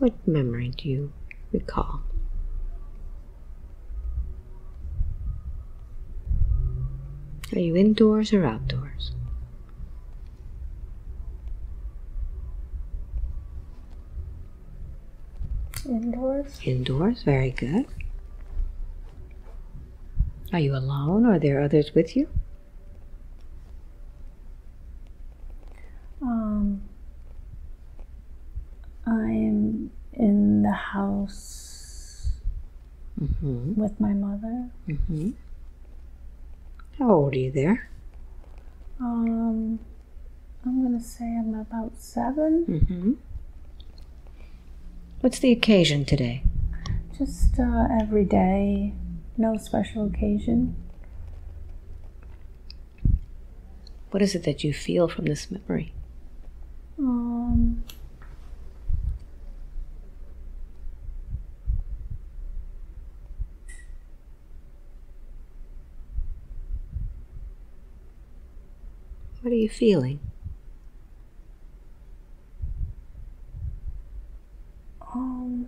What memory do you recall? Are you indoors or outdoors? Indoors? Indoors, very good. Are you alone or are there others with you? Um, I'm in the house Mm-hmm. with my mother. Mm-hmm. How old are you there? Um, I'm gonna say I'm about seven. Mm-hmm. What's the occasion today? Just uh, every day, no special occasion. What is it that you feel from this memory? Um, you feeling? um,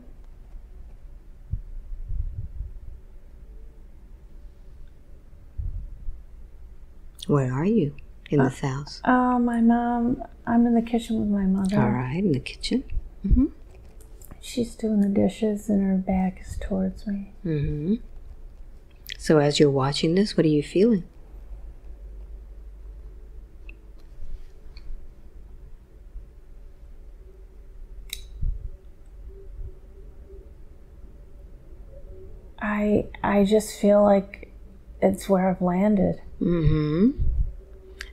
Where are you in this house? uh, my mom. I'm in the kitchen with my mother. All right, in the kitchen. Mm-hmm. She's doing the dishes, and her back is towards me. Mm-hmm. So as you're watching this, what are you feeling? I I just feel like it's where I've landed. Mm-hmm.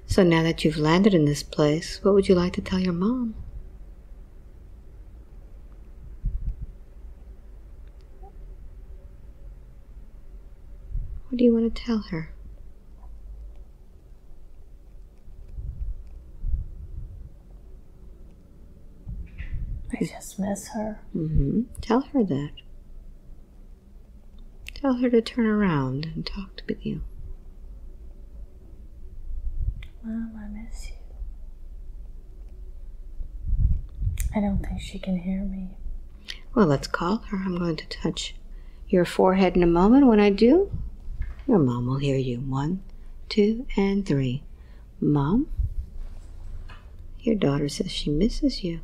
So now that you've landed in this place, what would you like to tell your mom? What do you want to tell her? I just miss her. Mm-hmm. Tell her that. Tell her to turn around and talk to you. Mom, I miss you. I don't think she can hear me. Well, let's call her. I'm going to touch your forehead in a moment. When I do, your mom will hear you. One, two, and three. Mom, your daughter says she misses you.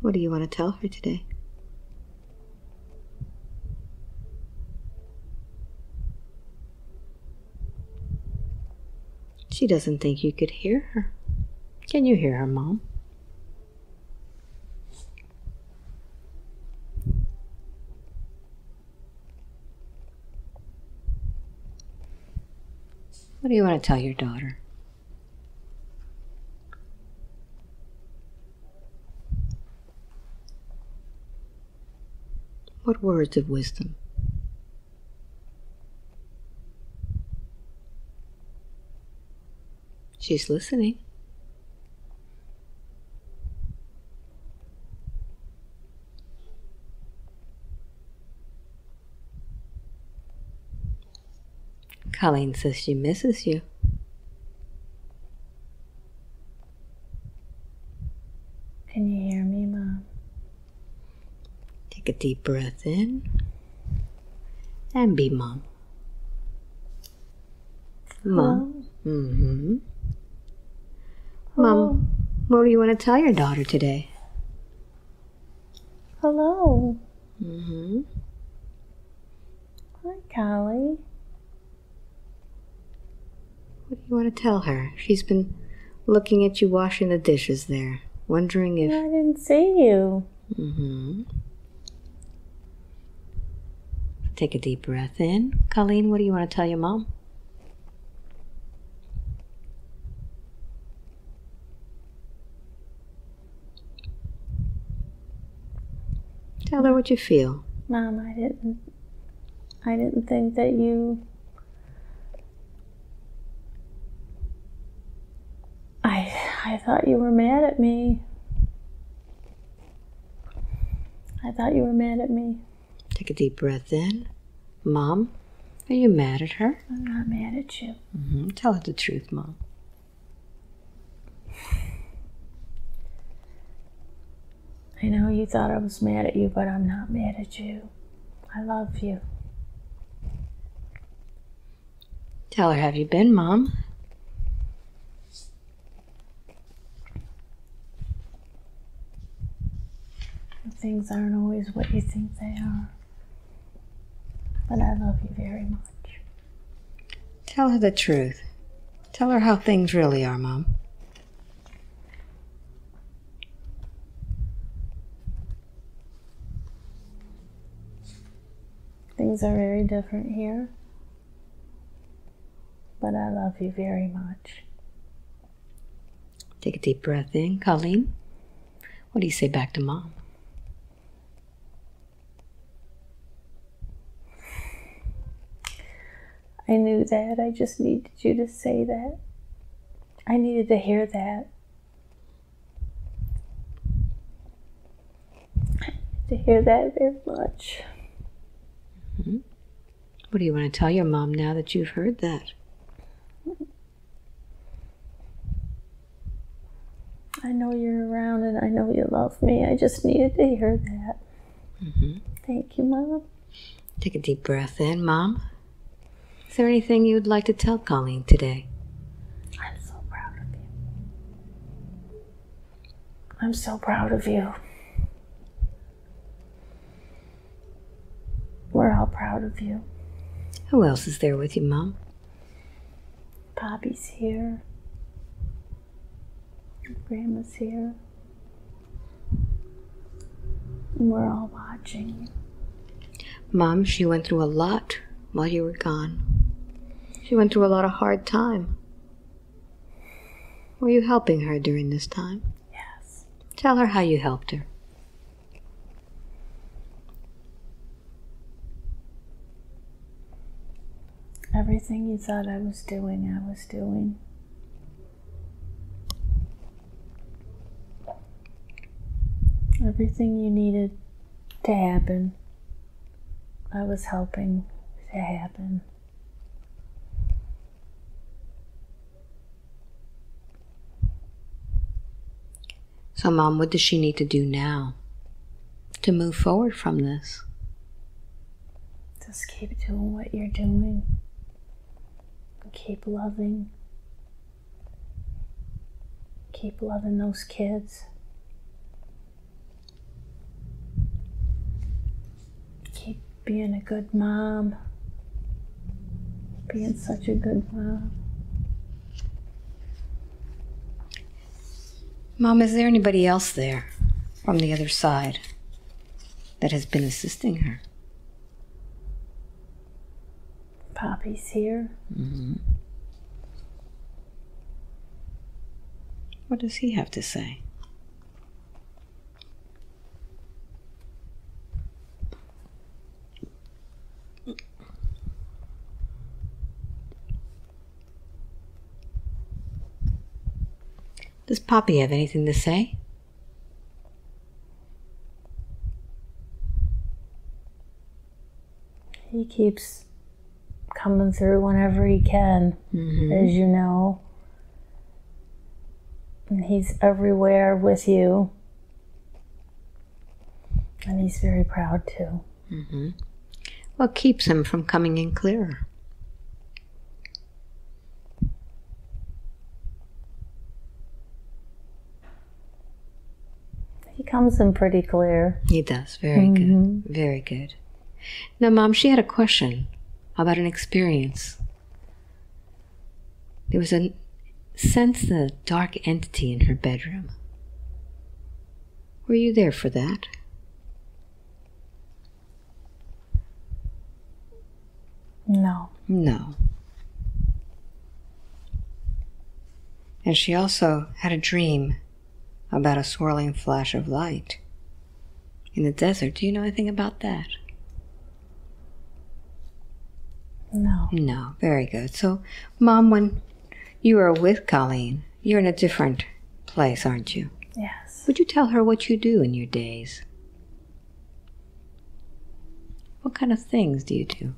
What do you want to tell her today? She doesn't think you could hear her. Can you hear her, Mom? What do you want to tell your daughter? What words of wisdom? She's listening. Colleen says she misses you. Can you hear me, Mom? Take a deep breath in and be mom. Mom. Mm-hmm. Mom, what do you want to tell your daughter today? Hello. Mm-hmm. Hi, Callie. What do you want to tell her? She's been looking at you washing the dishes there, wondering if... I didn't see you. Mm-hmm. Take a deep breath in. Colleen, what do you want to tell your mom? Tell her what you feel. Mom, I didn't. I didn't think that you. I I thought you were mad at me. I thought you were mad at me. Take a deep breath in. Mom, are you mad at her? I'm not mad at you. Mm-hmm. Tell her the truth, Mom. I know you thought I was mad at you, but I'm not mad at you. I love you. Tell her, have you been, Mom? Things aren't always what you think they are. But I love you very much. Tell her the truth. Tell her how things really are, Mom. Things are very different here. But I love you very much. Take a deep breath in, Colleen. What do you say back to Mom? I knew that. I just needed you to say that. I needed to hear that. To hear that very much. What do you want to tell your mom now that you've heard that? I know you're around and I know you love me. I just needed to hear that. Mm-hmm. Thank you, Mom. Take a deep breath in, Mom. Is there anything you'd like to tell Colleen today? I'm so proud of you. I'm so proud of you. We're all proud of you. Who else is there with you, Mom? Poppy's here. Grandma's here. And we're all watching. Mom, she went through a lot while you were gone. She went through a lot of hard time. Were you helping her during this time? Yes. Tell her how you helped her. Everything you thought I was doing, I was doing. Everything you needed to happen, I was helping to happen. So, Mom, what does she need to do now to move forward from this? Just keep doing what you're doing. Keep loving. Keep loving those kids. Keep being a good mom. Being such a good mom. Mom, is there anybody else there from the other side that has been assisting her? Poppy's here. Mm-hmm. What does he have to say? Does Poppy have anything to say? He keeps coming through whenever he can, Mm-hmm. as you know. And he's everywhere with you. And he's very proud too. Mm-hmm. What keeps him from coming in clearer? He comes in pretty clear. He does. Very Mhm. good. Very good. Now, Mom, she had a question about an experience. There was a sense of a dark entity in her bedroom. Were you there for that? No. No. And she also had a dream about a swirling flash of light in the desert. Do you know anything about that? No. No, very good. So, Mom, when you are with Colleen, you're in a different place, aren't you? Yes. Would you tell her what you do in your days? What kind of things do you do?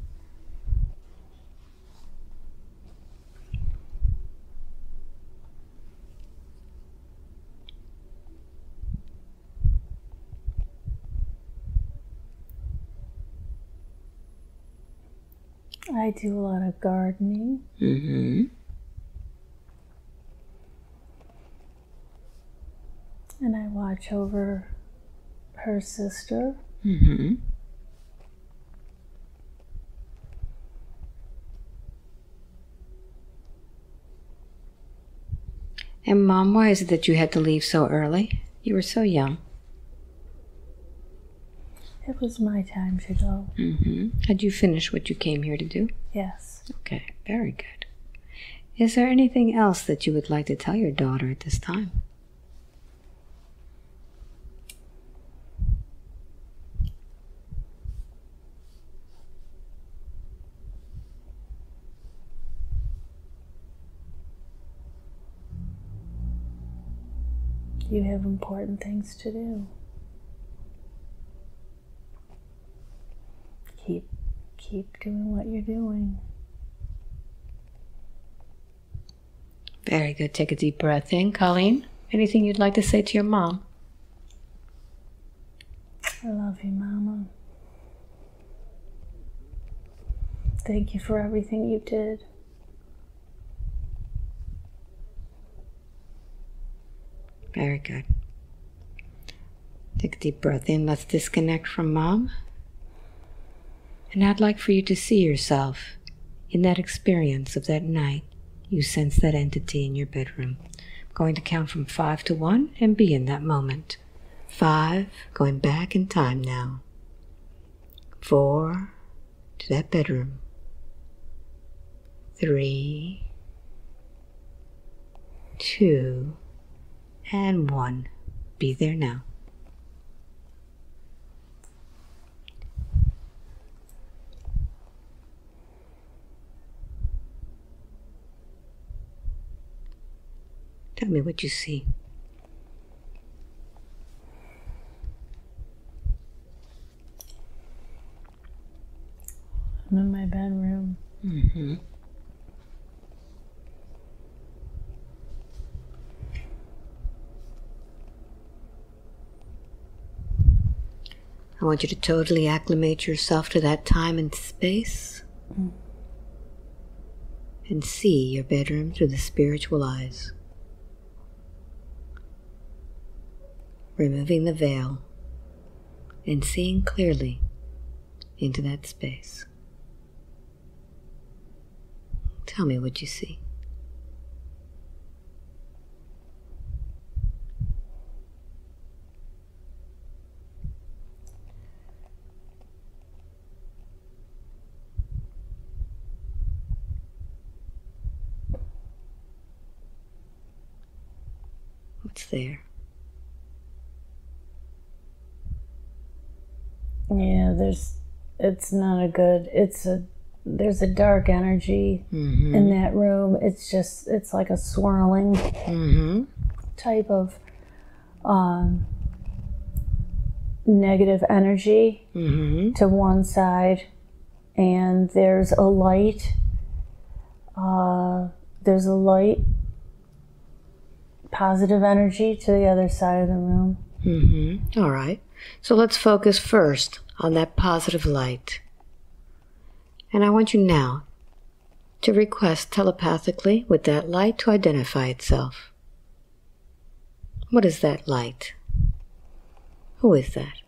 I do a lot of gardening. Mm-hmm. And I watch over her sister. Mm-hmm. And mom, why is it that you had to leave so early? You were so young. It was my time to go. Mm-hmm. Had you finished what you came here to do? Yes. Okay, very good. Is there anything else that you would like to tell your daughter at this time? You have important things to do. Keep keep doing what you're doing. Very good. Take a deep breath in. Colleen, anything you'd like to say to your mom? I love you, Mama. Thank you for everything you did. Very good. Take a deep breath in. Let's disconnect from mom. And I'd like for you to see yourself in that experience of that night. You sense that entity in your bedroom. I'm going to count from five to one and be in that moment. Five, going back in time now. Four, to that bedroom. Three, two, and one. Be there now. Tell me what you see. I'm in my bedroom. Mm-hmm. I want you to totally acclimate yourself to that time and space and see your bedroom through the spiritual eyes. Removing the veil and seeing clearly into that space. Tell me what you see. What's there? Yeah, there's it's not a good it's a there's a dark energy Mm-hmm. in that room. It's just it's like a swirling Mm-hmm. type of um negative energy Mm-hmm. to one side and there's a light uh there's a light positive energy to the other side of the room. Mm-hmm. All right. So let's focus first on that positive light. And I want you now to request telepathically with that light to identify itself. What is that light? Who is that?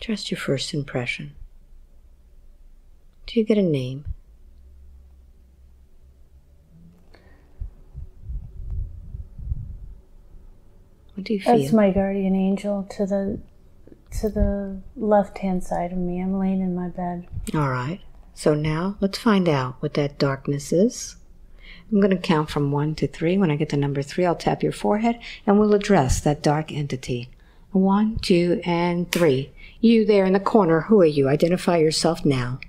Trust your first impression. Do you get a name? What do you feel? That's my guardian angel to the to the left hand side of me. I'm laying in my bed. All right. So now let's find out what that darkness is. I'm going to count from one to three. When I get to number three, I'll tap your forehead and we'll address that dark entity. One, two, and three. You there in the corner, who are you? Identify yourself now.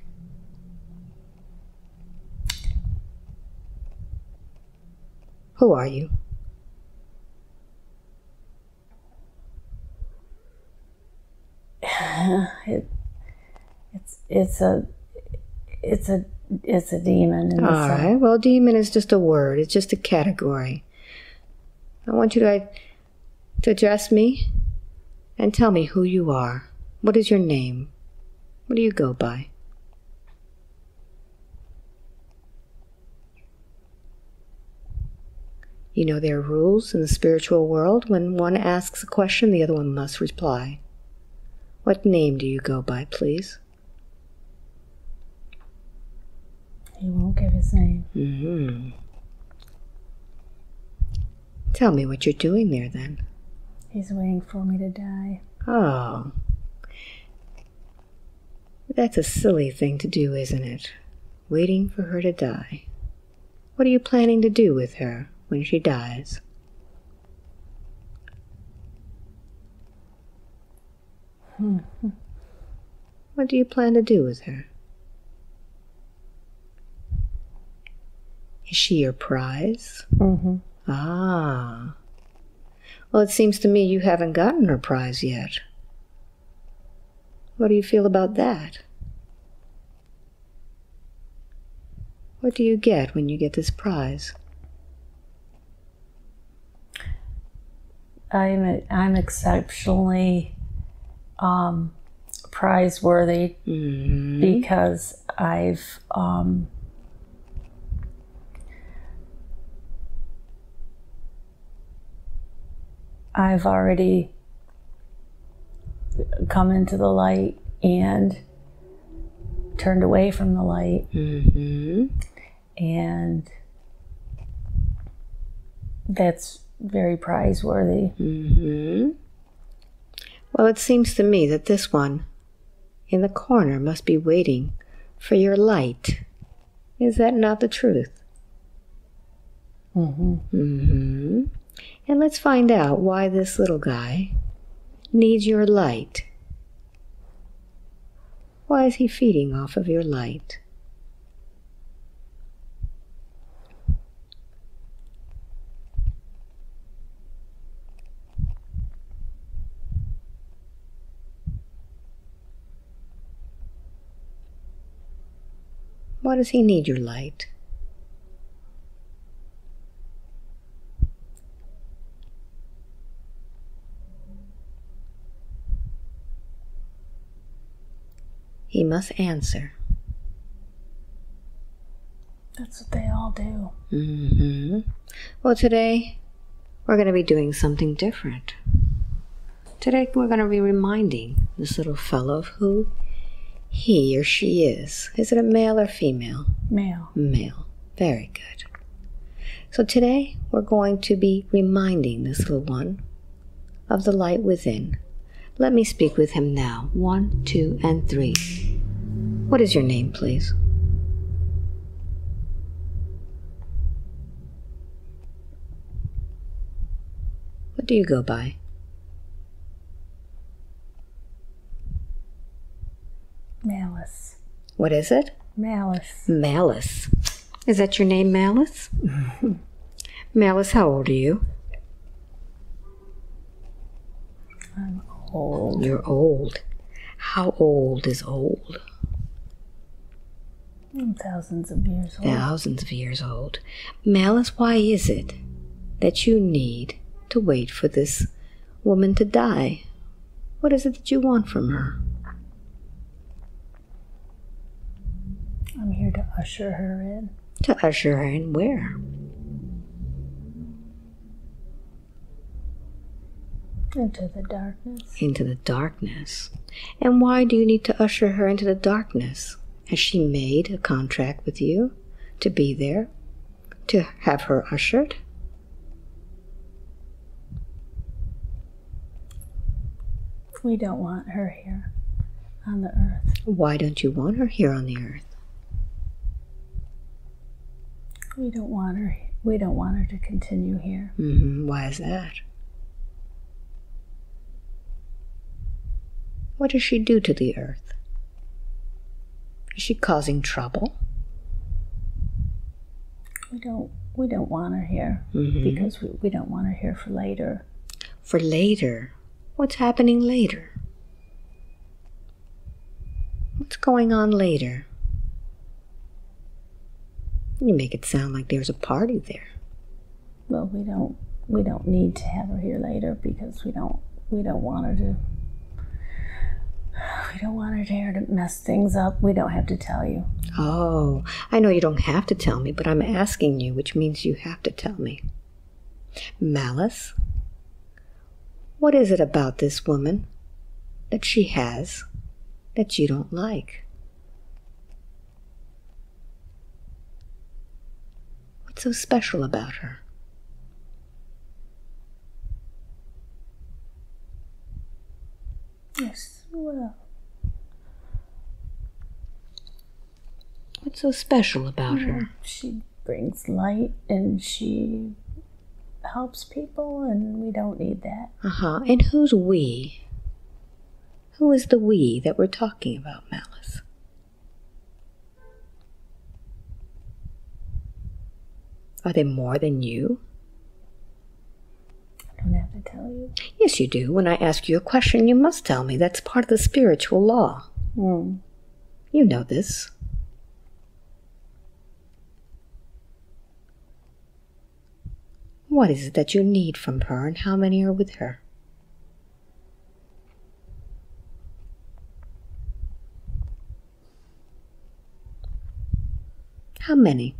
Who are you? It, it's it's a it's a it's a demon. All a- Well, demon is just a word. It's just a category. I want you to to address me and tell me who you are. What is your name? What do you go by? You know there are rules in the spiritual world. When one asks a question, the other one must reply. What name do you go by, please? He won't give his name. Mm hmm. Tell me what you're doing there then. He's waiting for me to die. Oh. That's a silly thing to do, isn't it? Waiting for her to die. What are you planning to do with her when she dies? What do you plan to do with her? Is she your prize? Mm-hmm. Ah. Well, it seems to me you haven't gotten her prize yet. What do you feel about that? What do you get when you get this prize? I'm I'm exceptionally um, prizeworthy hmm because I've um, I've already come into the light and turned away from the light. Hmm and that's very prizeworthy. hmm Well, it seems to me that this one in the corner must be waiting for your light. Is that not the truth? Mm-hmm. hmm And let's find out why this little guy needs your light. Why is he feeding off of your light? Why does he need your light? He must answer. That's what they all do. Mm-hmm. Well, today we're going to be doing something different. Today we're going to be reminding this little fellow of who he or she is. Is it a male or female? Male. Male. Very good. So today we're going to be reminding this little one of the light within. Let me speak with him now. One, two, and three. What is your name, please? What do you go by? Malice. What is it? Malice. Malice. Is that your name, Malice? Malice, how old are you? I'm old. You're old. How old is old? I'm thousands of years old. Thousands of years old. Malice, why is it that you need to wait for this woman to die? What is it that you want from her? I'm here to usher her in. To usher her in where? Into the darkness. Into the darkness. And why do you need to usher her into the darkness? Has she made a contract with you to be there? To have her ushered? We don't want her here on the earth. Why don't you want her here on the earth? We don't want her. We don't want her to continue here. hmm Why is that? What does she do to the earth? Is she causing trouble? We don't. We don't want her here Mhm. because we, we don't want her here for later. For later. What's happening later? What's going on later? You make it sound like there's a party there. Well, we don't. we don't need to have her here later because we don't we don't want her to we don't want her here to mess things up. We don't have to tell you. Oh, I know you don't have to tell me, but I'm asking you, which means you have to tell me. Malice, what is it about this woman that she has that you don't like? What's so special about her? Yes, well, What's so special about her? she brings light and she helps people, and we don't need that. Uh huh. And who's we? Who is the we that we're talking about, Malice? Are they more than you? I don't have to tell you. Yes, you do. When I ask you a question, you must tell me. That's part of the spiritual law. Hmm. You know this. What is it that you need from her, and how many are with her? How many?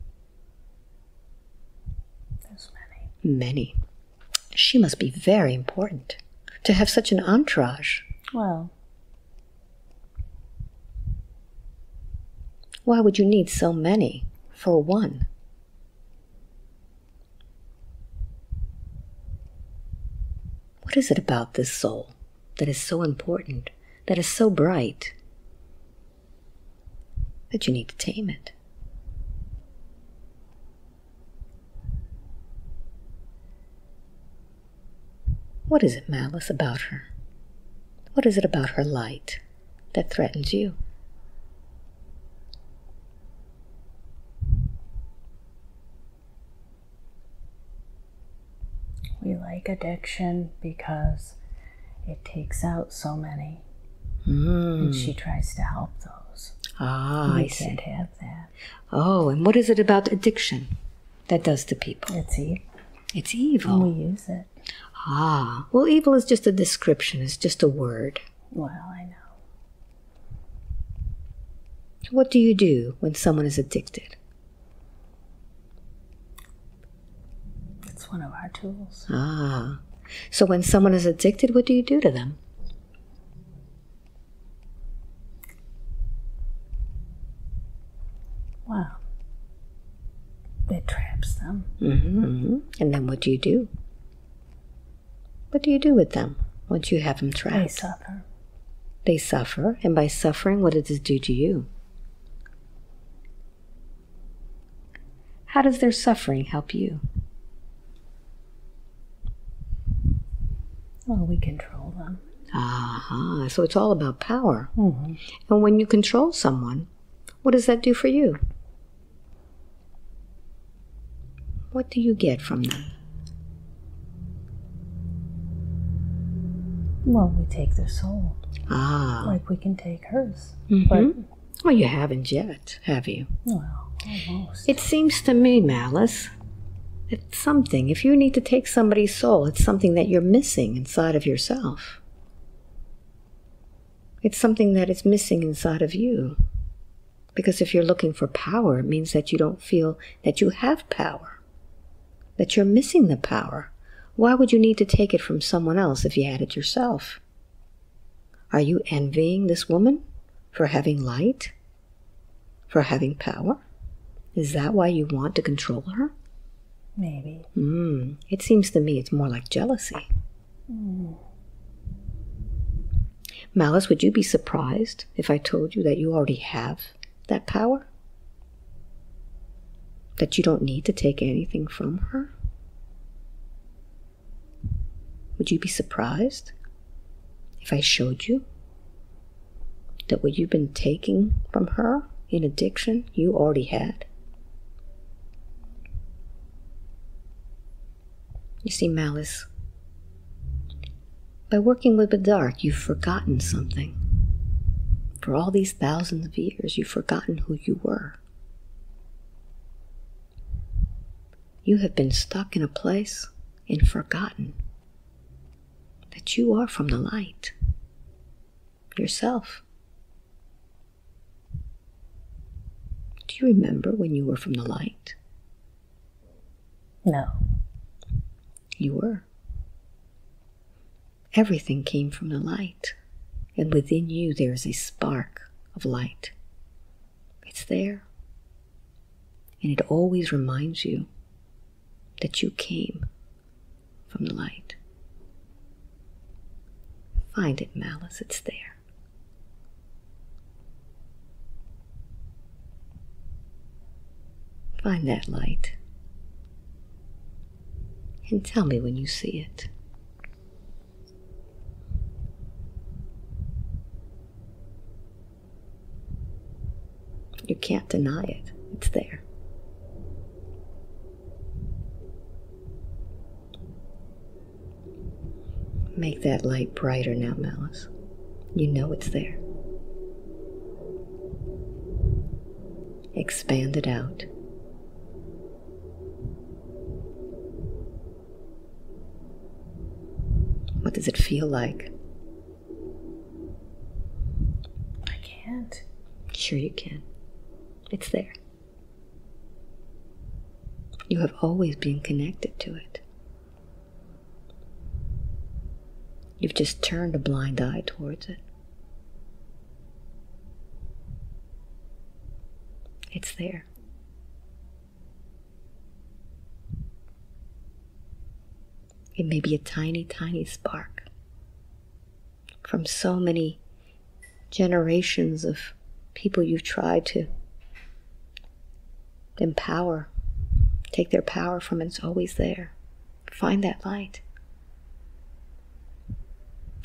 There's many. She must be very important to have such an entourage. Well, Why would you need so many for one? What is it about this soul that is so important, that is so bright, that you need to tame it? What is it, Malice, about her? What is it about her light that threatens you? we like addiction because it takes out so many, Mm. and she tries to help those. Ah, we I see. can't have that. Oh, and what is it about addiction that does to people? It's evil. It's and evil. we use it. Ah, well, evil is just a description, it's just a word. Well, I know. What do you do when someone is addicted? It's one of our tools. Ah, so when someone is addicted, what do you do to them? Wow. It traps them. Mm-hmm. And then what do you do? What do you do with them once you have them trapped? They suffer. They suffer, and by suffering, what does it do to you? How does their suffering help you? Well, we control them. Ah, so it's all about power. Mm-hmm. And when you control someone, what does that do for you? What do you get from them? Well, we take their soul, Ah, like we can take hers. mhm. But, well, you haven't yet, have you? well, almost. It seems to me, Malice, it's something. If you need to take somebody's soul, it's something that you're missing inside of yourself. It's something that is missing inside of you. Because if you're looking for power, it means that you don't feel that you have power, that you're missing the power. Why would you need to take it from someone else if you had it yourself? Are you envying this woman for having light? For having power? Is that why you want to control her? Maybe. Hmm. It seems to me it's more like jealousy. Malice, would you be surprised if I told you that you already have that power? That you don't need to take anything from her? Would you be surprised if I showed you that what you've been taking from her in addiction you already had? You see, Malice, by working with the dark, you've forgotten something. For all these thousands of years, you've forgotten who you were. You have been stuck in a place and forgotten that you are from the light yourself. Do you remember when you were from the light? No. You were. Everything came from the light, and within you there is a spark of light. It's there, and it always reminds you that you came from the light. Find it, Malice, it's there. Find that light. And tell me when you see it. You can't deny it. It's there. Make that light brighter now, Malice. You know it's there. Expand it out. What does it feel like? I can't. Sure, you can. It's there. You have always been connected to it. You've just turned a blind eye towards it. It's there. It may be a tiny, tiny spark from so many generations of people you've tried to empower, take their power from, it's always there. Find that light.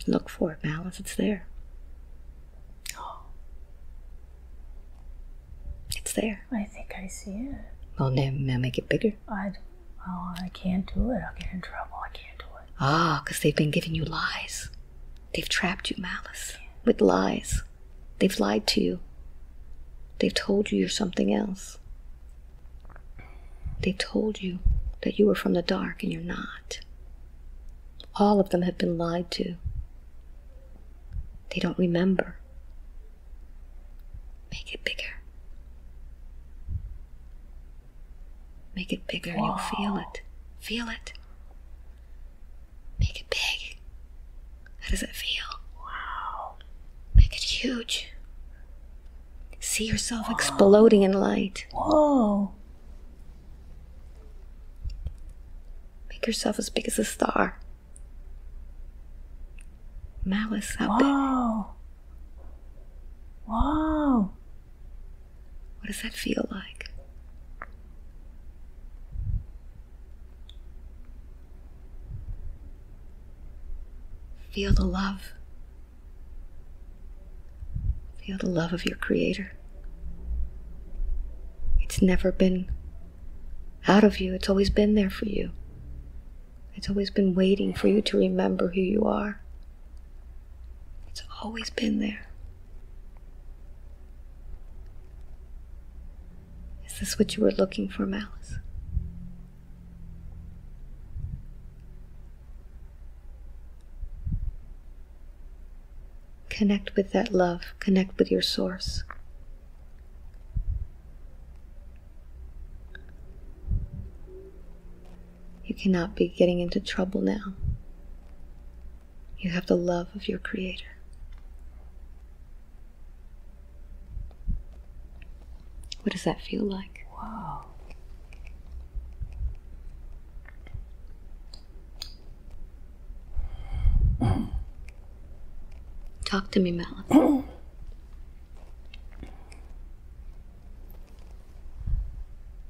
Look for it, Malice. It's there. It's there. I think I see it. Well, now, now make it bigger. I, oh, I can't do it. I'll get in trouble. I can't do it. Ah, because they've been giving you lies. They've trapped you, Malice, with lies. They've lied to you. They've told you you're something else. They've told you that you were from the dark and you're not. All of them have been lied to. They don't remember. Make it bigger. Make it bigger and you'll feel it. Feel it. Make it big. How does it feel? Wow. Make it huge. See yourself exploding in light. Whoa. Make yourself as big as a star. Malice, how big? Whoa. Whoa. What does that feel like? Feel the love. Feel the love of your Creator. It's never been out of you, it's always been there for you. It's always been waiting for you to remember who you are. It's always been there. Is this what you were looking for, Malice? Connect with that love, connect with your source. You cannot be getting into trouble now. You have the love of your Creator. What does that feel like? Whoa. Talk to me, Malice.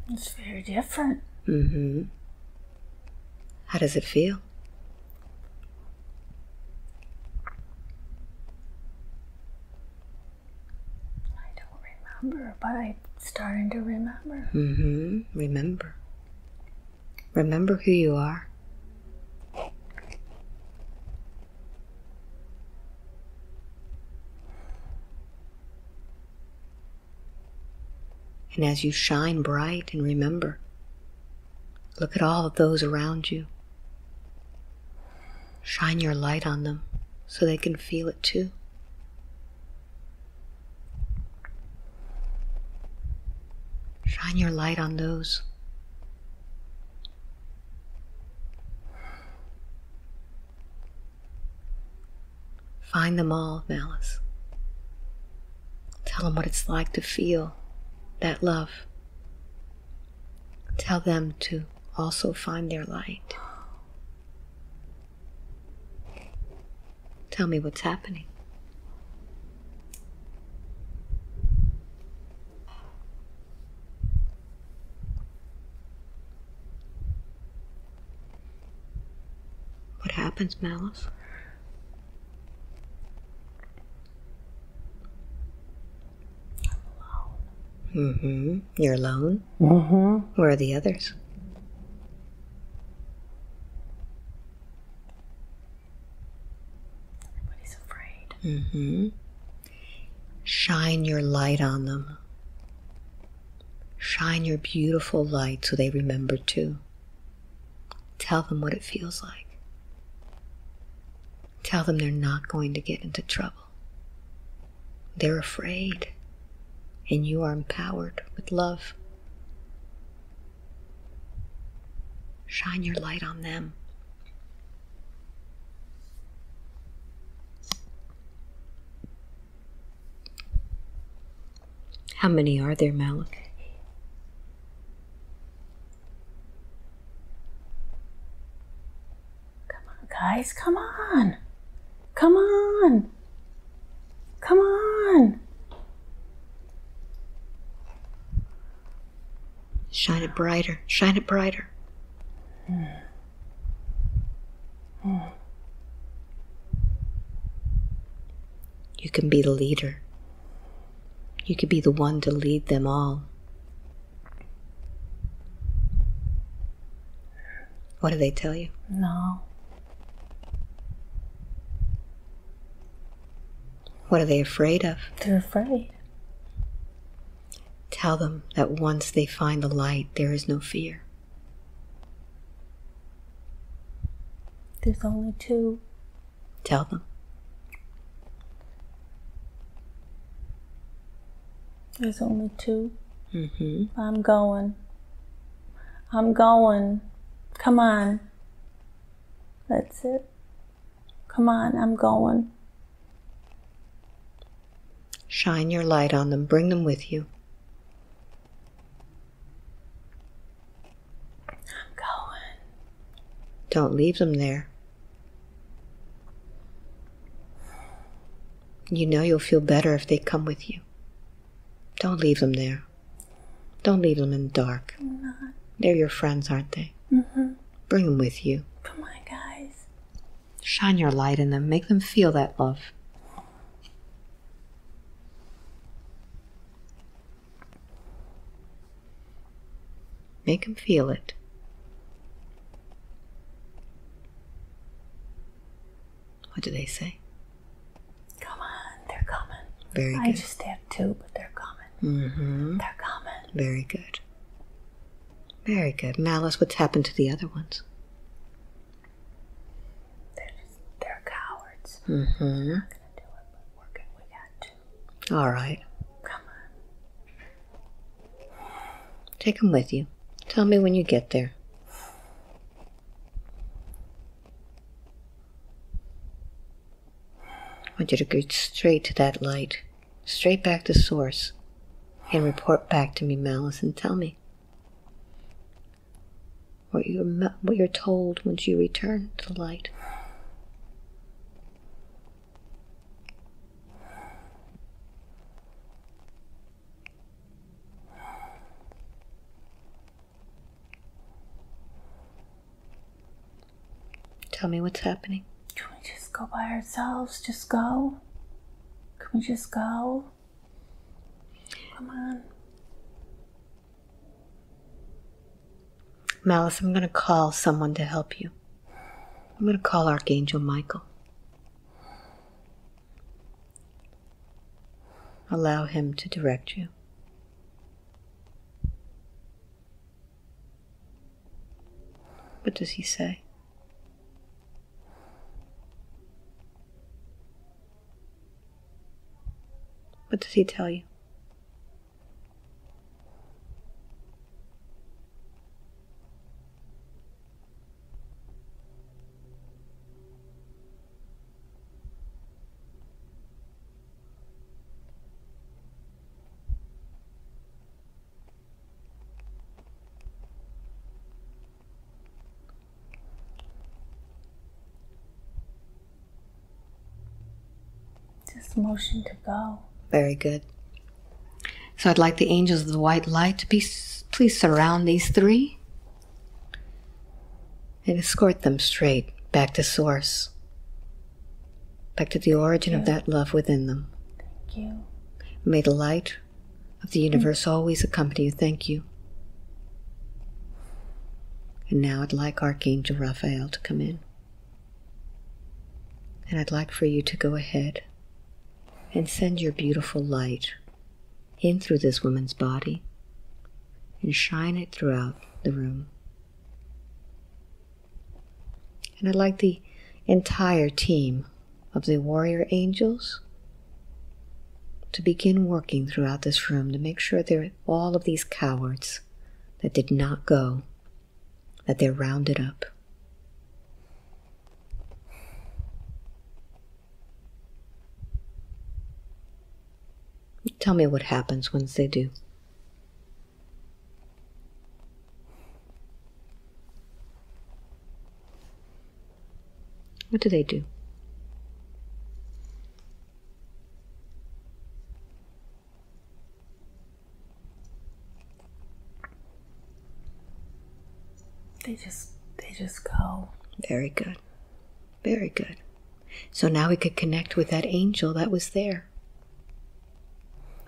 It's very different. Mm-hmm. How does it feel? I don't remember, but I'm starting to remember. Mm-hmm. Remember. Remember who you are. And as you shine bright and remember, look at all of those around you Shine your light on them so they can feel it too. Shine your light on those. Find them all, Malice. Tell them what it's like to feel that love. Tell them to also find their light. Tell me what's happening. What happens, Malice? Mm-hmm. You're alone? Mm-hmm. Where are the others? Everybody's afraid. Mm-hmm. Shine your light on them. Shine your beautiful light so they remember too. Tell them what it feels like. Tell them they're not going to get into trouble. They're afraid, and you are empowered with love. Shine your light on them. How many are there, Malik? Come on, guys. Come on. Come on. Come on. Shine it brighter. Shine it brighter. You can be the leader. You could be the one to lead them all. What do they tell you? No. What are they afraid of? They're afraid. Tell them that once they find the light, there is no fear. There's only two. Tell them. There's only two. Mm-hmm. I'm going. I'm going. Come on. That's it. Come on, I'm going. Shine your light on them. Bring them with you. I'm going. Don't leave them there. You know you'll feel better if they come with you. Don't leave them there. Don't leave them in the dark. I'm not. They're your friends, aren't they? Mm-hmm. Bring them with you. Come on, guys. Shine your light in them. Make them feel that love. Make them feel it. What do they say? Come on. They're coming. Very good. I just have two, but they're coming. Mm-hmm. They're coming. Very good. Very good. Malice, what's happened to the other ones? They're just, they're cowards. Mm-hmm. We're gonna do it, but we're gonna, we got two. All right. Come on. Take them with you. Tell me when you get there. I want you to go straight to that light, straight back to source, and report back to me, Malice, and tell me what you're, what you're told once you return to the light. Tell me what's happening. Can we just go by ourselves? Just go? Can we just go? Come on. Malice, I'm going to call someone to help you. I'm going to call Archangel Michael. Allow him to direct you. What does he say? What does he tell you? Just motion to go. Very good. So I'd like the angels of the white light to be, please surround these three and escort them straight back to source, back to the origin of that love within them. Thank you. May the light of the universe always accompany you. Thank you. And now I'd like Archangel Raphael to come in. And I'd like for you to go ahead and send your beautiful light in through this woman's body and shine it throughout the room. And I'd like the entire team of the warrior angels to begin working throughout this room to make sure that all of these cowards that did not go, that they're rounded up. Tell me what happens once they do. What do they do? They just they just go. Very good. Very good. So now we could connect with that angel that was there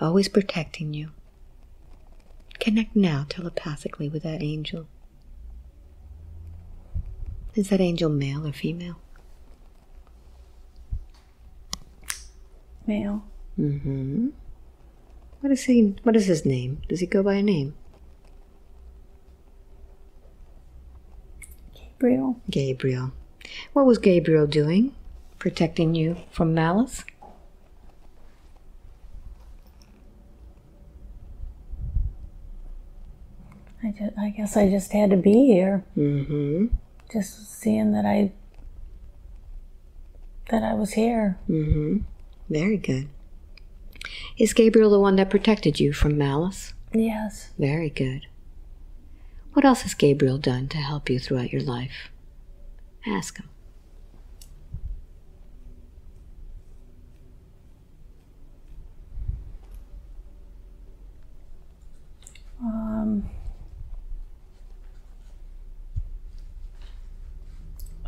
always protecting you. Connect now telepathically with that angel. Is that angel male or female? Male. Mm-hmm. What is he what is his name? Does he go by a name? Gabriel. Gabriel. What was Gabriel doing? Protecting you from malice? I, just, I guess I just had to be here. Mm-hmm. Just seeing that I that I was here. Mm-hmm. Very good. Is Gabriel the one that protected you from malice? Yes. Very good. What else has Gabriel done to help you throughout your life? Ask him. Um,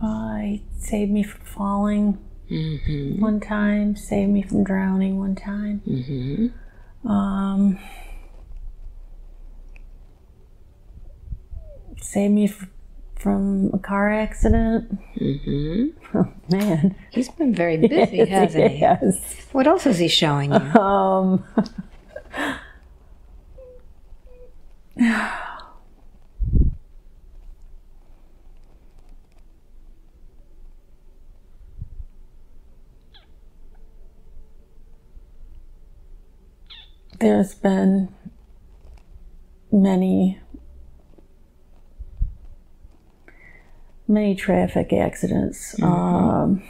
uh, he saved me from falling Mm-hmm. one time, saved me from drowning one time. Mm-hmm. Um, saved me f- from a car accident. Mm-hmm. Oh, man. He's been very busy, hasn't he? Yes. What else is he showing you? Um, there's been many many traffic accidents um,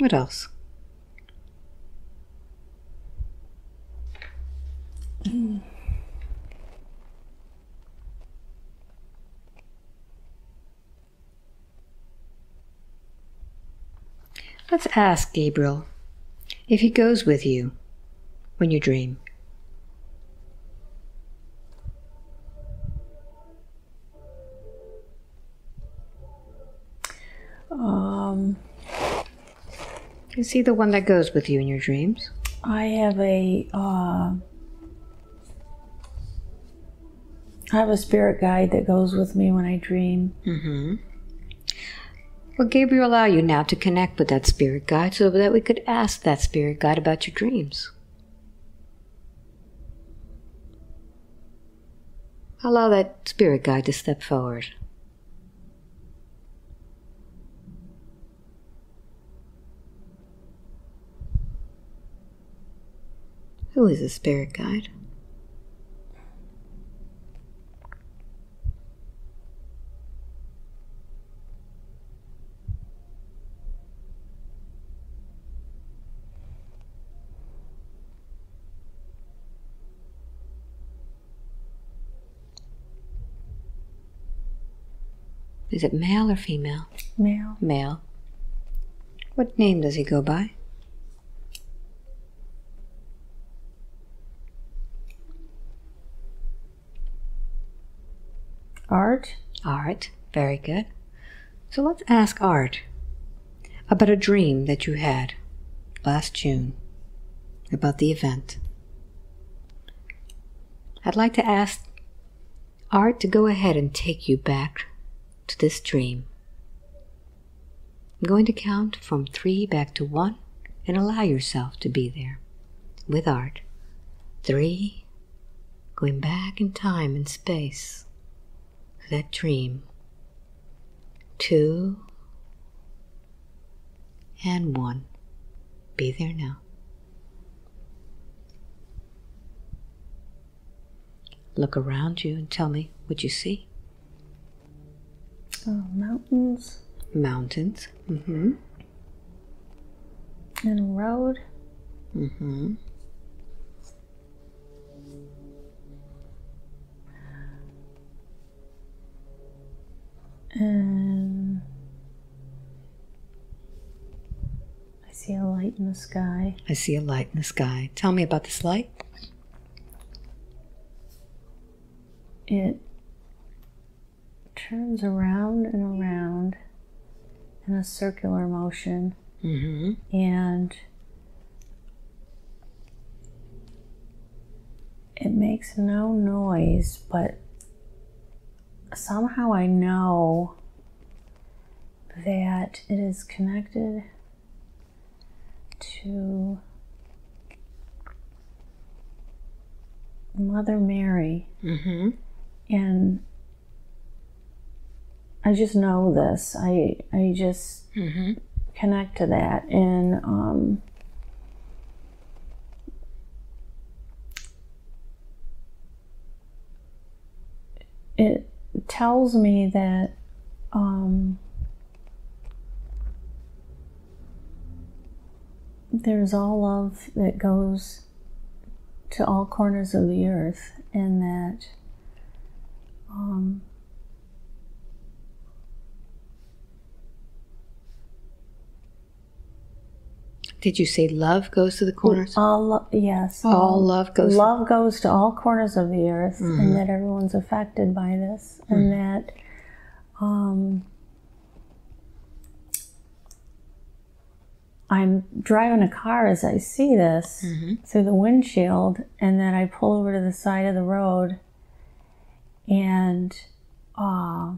What else? Let's ask Gabriel if he goes with you when you dream. um, Is he the one that goes with you in your dreams? I have a uh, I have a spirit guide that goes with me when I dream. Mm-hmm. Will Gabriel allow you now to connect with that spirit guide so that we could ask that spirit guide about your dreams? Allow that spirit guide to step forward. Who is the spirit guide? Is it male or female? Male. Male. What name does he go by? Art. Art. Very good. So let's ask Art about a dream that you had last June about the event. I'd like to ask Art to go ahead and take you back to this dream. I'm going to count from three back to one and allow yourself to be there with Art. Three, going back in time and space to that dream. Two, and one. Be there now. Look around you and tell me what you see. Oh, mountains Mountains. Mm-hmm. and a road. Mm-hmm. And I see a light in the sky. I see a light in the sky. Tell me about this light. It turns around and around in a circular motion Mm-hmm. and it makes no noise, but somehow I know that it is connected to Mother Mary. Mm-hmm. And I just know this. I I just Mm-hmm. connect to that and um it tells me that um there's all love that goes to all corners of the earth and that um Did you say love goes to the corners? all yes All love goes. love goes to all corners of the earth Mhm. and that everyone's affected by this and that um, i'm driving a car as i see this Mhm. through the windshield and then i pull over to the side of the road and uh,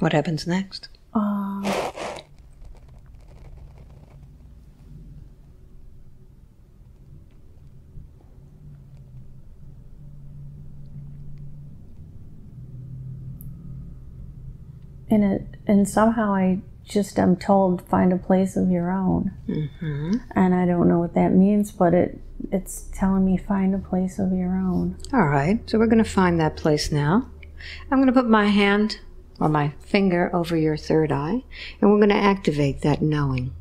What happens next? uh, and it and somehow I just am told find a place of your own, Mm-hmm. and I don't know what that means, but it it's telling me find a place of your own. All right. So we're going to find that place now. I'm going to put my hand or my finger over your third eye, and we're going to activate that knowing.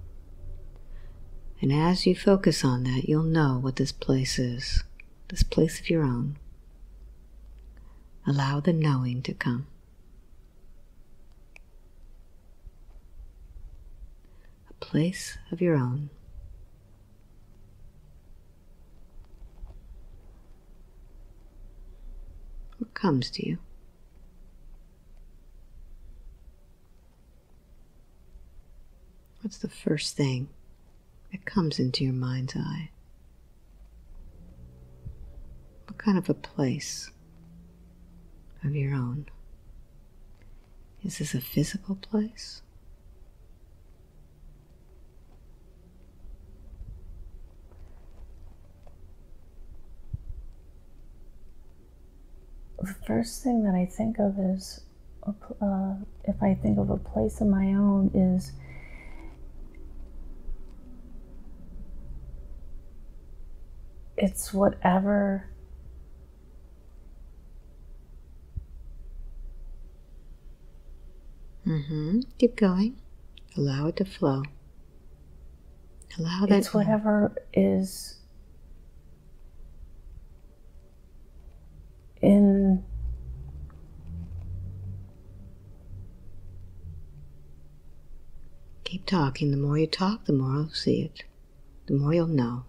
And as you focus on that, you'll know what this place is this place of your own. Allow the knowing to come. A place of your own. What comes to you? What's the first thing that comes into your mind's eye? What kind of a place of your own? Is this a physical place? The first thing that I think of is uh, if I think of a place of my own, is it's whatever Mm-hmm. Keep going. Allow it to flow. Allow that. it's whatever is in Keep talking. The more you talk, the more you'll see it. The more you'll know.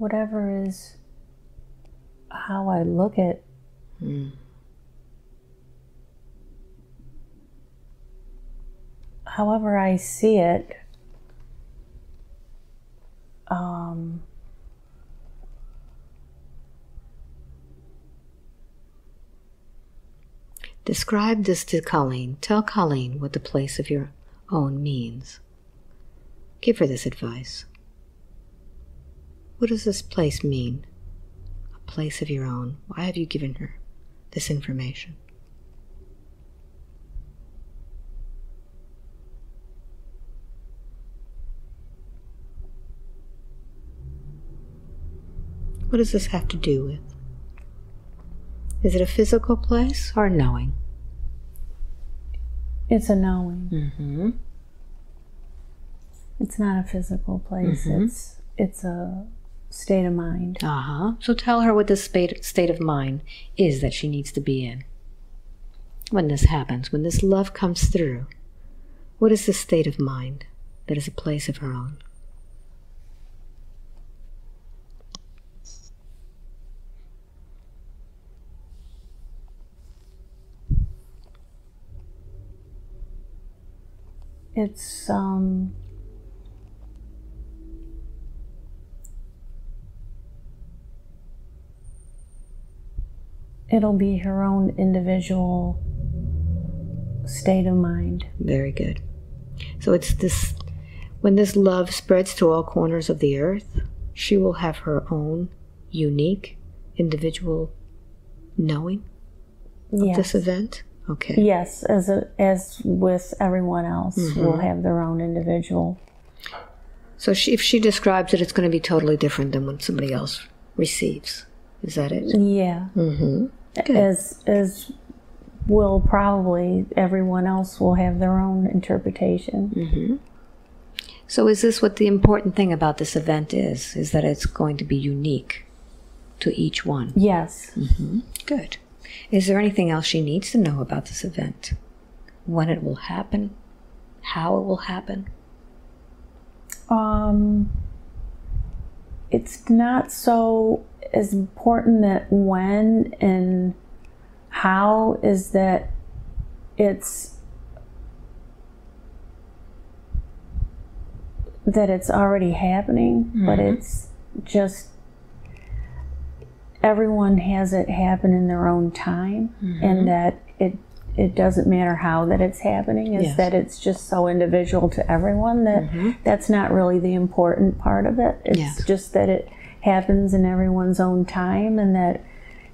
Whatever is how I look at Mm. however I see it, um, Describe this to Colleen. Tell Colleen what the place of your own means. Give her this advice. What does this place mean? A place of your own. Why have you given her this information? What does this have to do with? Is it a physical place or knowing? it's a knowing. Mm-hmm. It's not a physical place. Mhm. It's it's a state of mind. Uh huh. So tell her what this state, state of mind is that she needs to be in. When this happens, when this love comes through, what is the state of mind that is a place of her own? It's um it'll be her own individual state of mind. Very good. So it's this when this love spreads to all corners of the earth, she will have her own unique individual knowing of Yes. this event. Okay. Yes, as a, as with everyone else, will have their own individual. So she, if she describes it, it's going to be totally different than when somebody else receives. Is that it? Yeah, Mm-hmm. Good. as as will probably everyone else will have their own interpretation. Mm-hmm. So is this what the important thing about this event is? Is that it's going to be unique to each one? Yes. Good. Is there anything else she needs to know about this event? When it will happen? How it will happen? Um, it's not so as important that when and how is that it's that it's already happening, but Mhm. it's just everyone has it happen in their own time and that it it doesn't matter how that it's happening is Yes. that it's just so individual to everyone that Mhm. that's not really the important part of it it's Yes. just that it happens in everyone's own time and that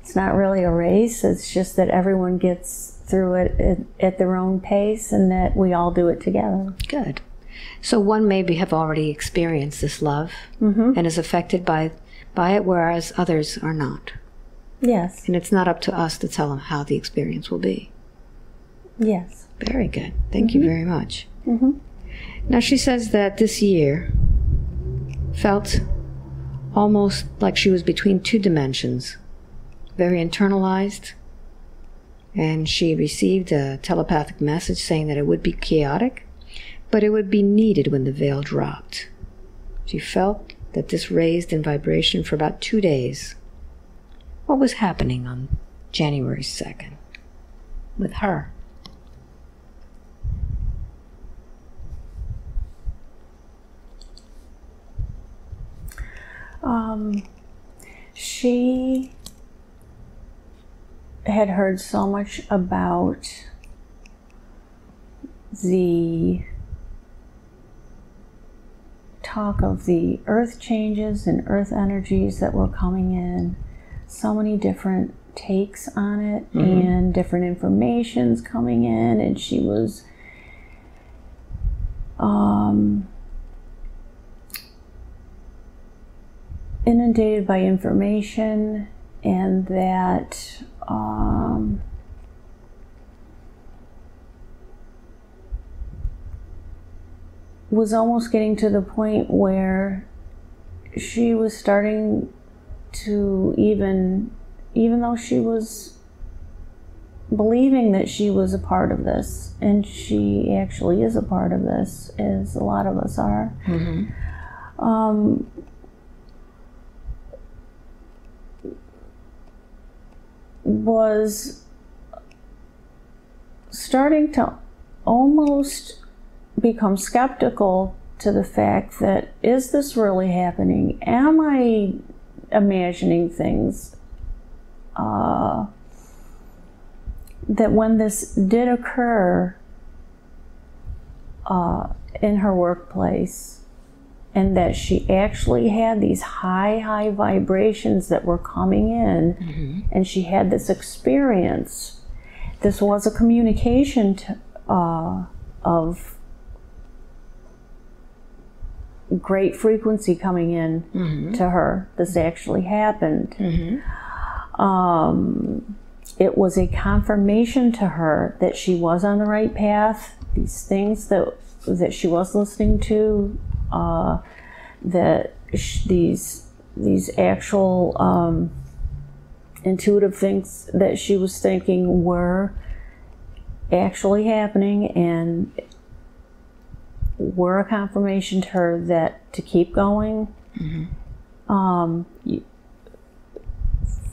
it's not really a race it's just that everyone gets through it at, at their own pace and that we all do it together Good. So one maybe have already experienced this love mm-hmm. and is affected by by it, whereas others are not. yes And it's not up to us to tell them how the experience will be. Yes Very good. Thank you very much. mm-hmm. Now she says that this year felt almost like she was between two dimensions, very internalized, and she received a telepathic message saying that it would be chaotic, but it would be needed when the veil dropped. She felt that this raised in vibration for about two days. What was happening on January 2nd with her? Um, she had heard so much about the talk of the earth changes and earth energies that were coming in. So many different takes on it and different informations coming in and she was um, inundated by information and that um, was almost getting to the point where she was starting to even even though she was believing that she was a part of this and she actually is a part of this as a lot of us are um, was starting to almost become skeptical to the fact that is this really happening? Am I imagining things? Uh, that when this did occur uh, in her workplace, and that she actually had these high, high vibrations that were coming in, and she had this experience. This was a communication to, uh, of great frequency coming in to her. This actually happened. Um, it was a confirmation to her that she was on the right path. These things that that she was listening to, uh, that sh- these these actual um, intuitive things that she was thinking were actually happening and were a confirmation to her that to keep going. Um, y-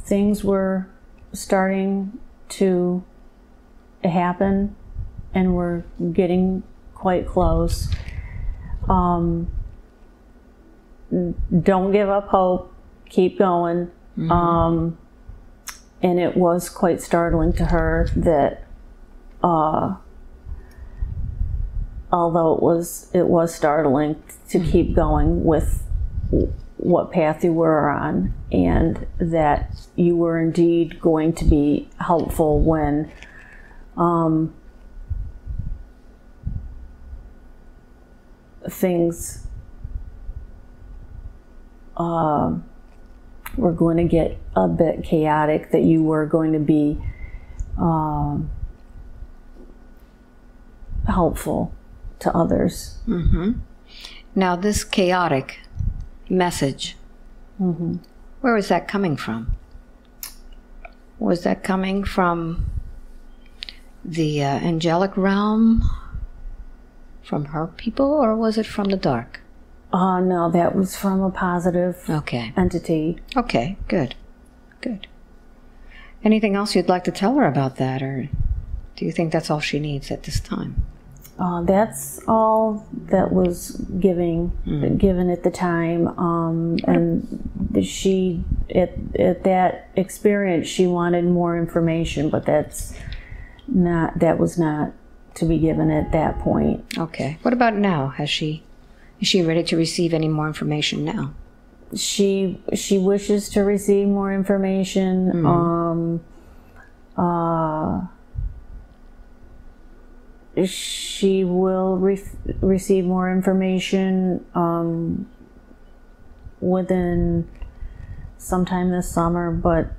things were starting to happen and we're getting quite close. Um, don't give up hope, keep going. Um, and it was quite startling to her that, uh, although it was it was startling to keep going with what path you were on, and that you were indeed going to be helpful when um, things uh, were going to get a bit chaotic, that you were going to be um, helpful to others. Now, this chaotic message, where was that coming from? Was that coming from the uh, angelic realm, from her people, or was it from the dark? Uh, no, that was from a positive Okay. entity. Okay, good. Good. Anything else you'd like to tell her about that, or do you think that's all she needs at this time? Uh, that's all that was giving given at the time, um, and she at at that experience she wanted more information, but that's not that was not to be given at that point. Okay. What about now? Has she is she ready to receive any more information now? She she wishes to receive more information. Um, uh, she will re- receive more information um, within sometime this summer, but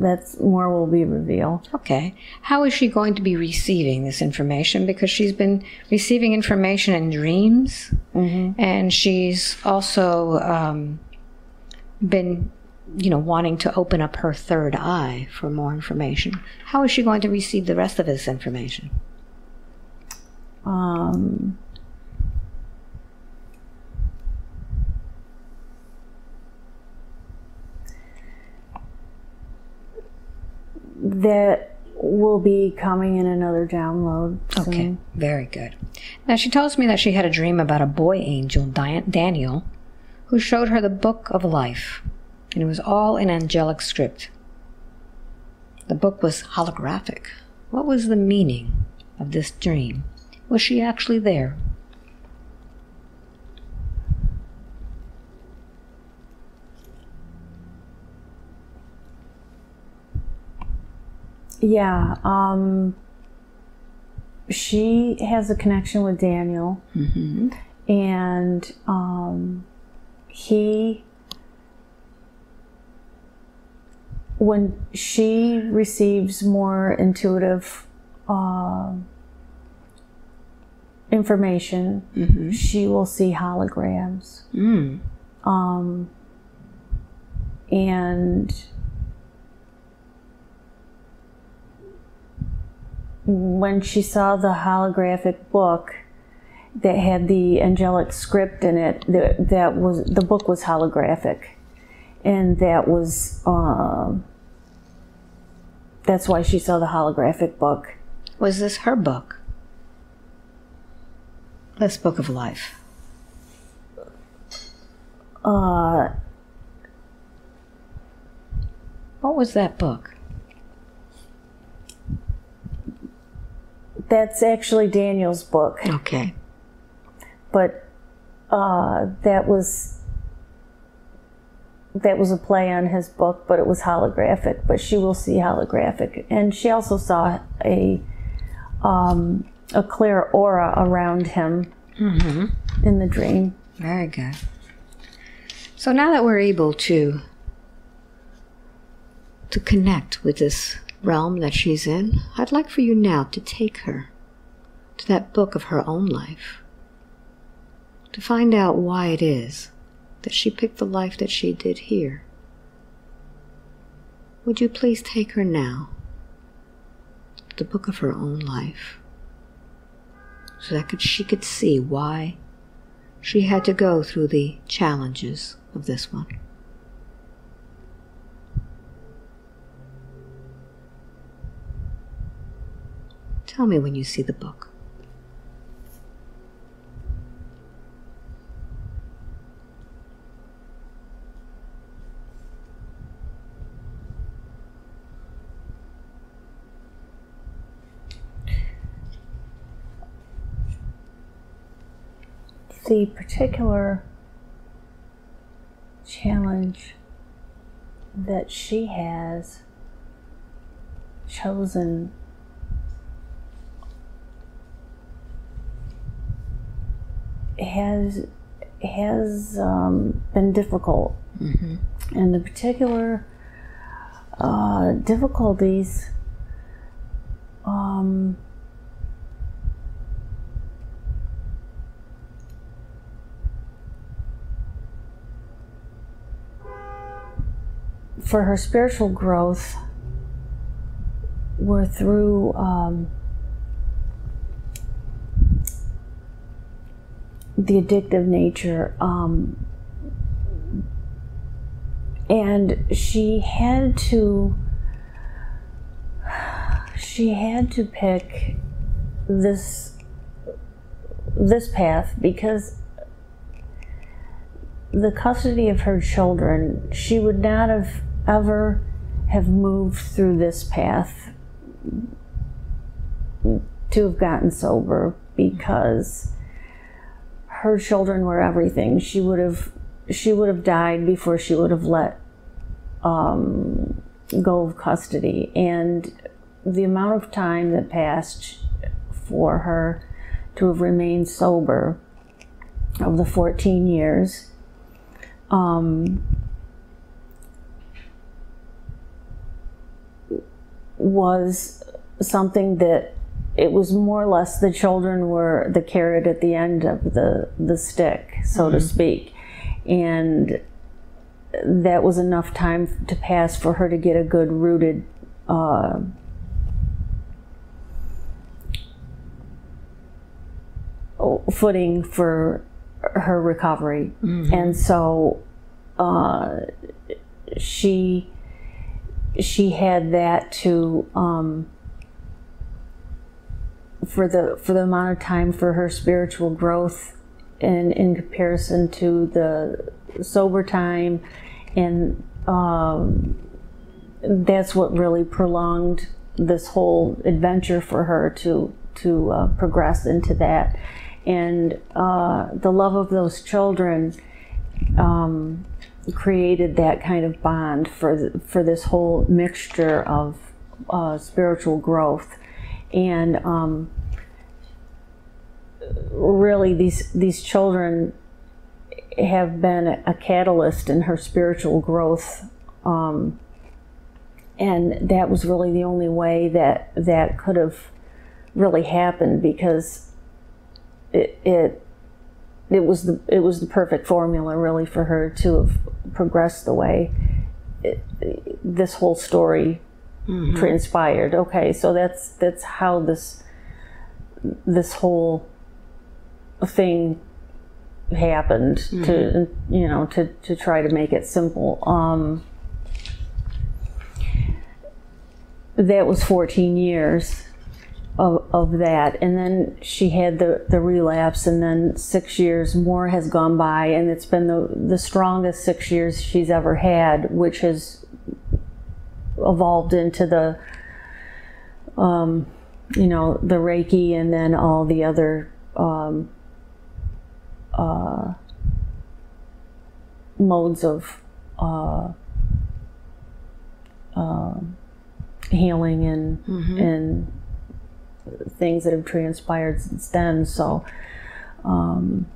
that's more will be revealed. Okay. How is she going to be receiving this information? Because she's been receiving information in dreams, and she's also um, been, you know, wanting to open up her third eye for more information. How is she going to receive the rest of this information? Um, that will be coming in another download. soon. Okay, very good. Now, she tells me that she had a dream about a boy angel, Dian- Daniel, who showed her the book of life, and it was all in angelic script. The book was holographic. What was the meaning of this dream? Was she actually there? Yeah. Um, she has a connection with Daniel, Mm-hmm. and um, he, when she receives more intuitive uh, information, Mm-hmm. she will see holograms. Mm. Um, and when she saw the holographic book that had the angelic script in it, that, that was the book was holographic, and that was um, that's why she saw the holographic book. Was this her book? This book of life. Uh, What was that book? That's actually Daniel's book. Okay. but uh, that was that was a play on his book, but it was holographic. But she will see holographic, and she also saw a um, a clear aura around him Mm-hmm. in the dream. Very good. So now that we're able to to connect with this realm that she's in, I'd like for you now to take her to that book of her own life. To find out why it is that she picked the life that she did here. Would you please take her now to the book of her own life so that could, she could see why she had to go through the challenges of this one. Tell me when you see the book. The particular challenge that she has chosen has has um, been difficult, Mm-hmm. and the particular uh, difficulties um, for her spiritual growth were through um, the addictive nature um, and she had to she had to pick this this path because the custody of her children she would not have ever have moved through this path to have gotten sober because her children were everything. She would have she would have died before she would have let um, go of custody. And the amount of time that passed for her to have remained sober of the 14 years um, was something that it was more or less the children were the carrot at the end of the the stick, so to speak, and that was enough time to pass for her to get a good rooted. Uh, footing for her recovery. And so uh, she she had that to um, for the for the amount of time for her spiritual growth and in comparison to the sober time and um, that's what really prolonged this whole adventure for her to to uh, progress into that. And uh, the love of those children um, created that kind of bond for for this whole mixture of uh, spiritual growth, and um, really these these children have been a catalyst in her spiritual growth. Um, and that was really the only way that that could have really happened because it, it it was the it was the perfect formula really for her to have progressed the way it, this whole story mm-hmm. transpired. Okay, so that's that's how this this whole thing happened mm-hmm. to you know to to try to make it simple. Um, that was 14 years of, of that. And then she had the, the relapse, and then six years more has gone by, and it's been the, the strongest six years she's ever had, which has evolved into the, um, you know, the Reiki and then all the other um, uh, modes of. Uh, uh, healing and mm-hmm. and things that have transpired since then. So, um,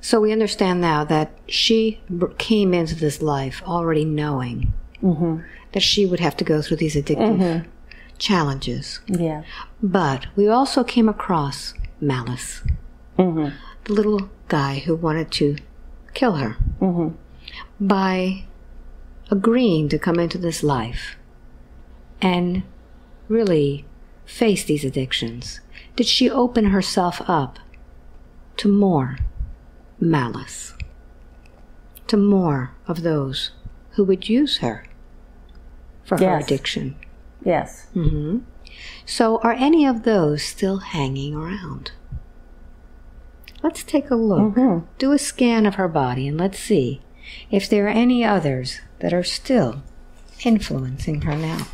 so we understand now that she came into this life already knowing mm-hmm. that she would have to go through these addictive mm-hmm. challenges. Yeah. But we also came across Malice, mm-hmm. The little guy who wanted to kill her mm-hmm. by agreeing to come into this life and really face these addictions? Did she open herself up to more malice, to more of those who would use her for yes. her addiction? Yes. Mm-hmm. So, are any of those still hanging around? Let's take a look. Mm-hmm. Do a scan of her body and let's see if there are any others that are still influencing her now.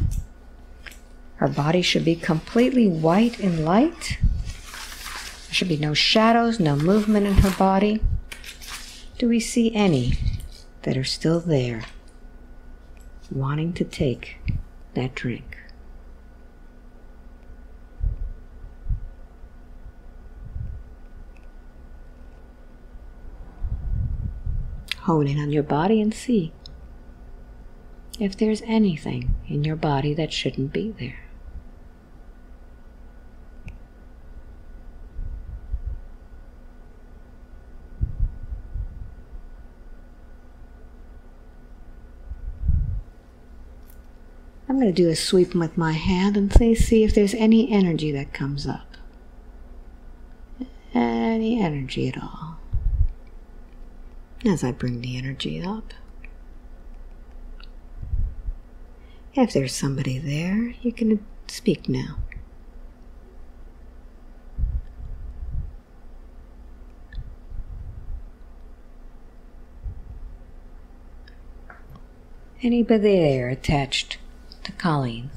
Her body should be completely white and light. There should be no shadows, no movement in her body. Do we see any that are still there, wanting to take that drink? Hone in on your body and see if there's anything in your body that shouldn't be there. I'm going to do a sweep with my hand and say, see if there's any energy that comes up. Any energy at all. As I bring the energy up. If there's somebody there, you can speak now. Anybody there attached to Colleen.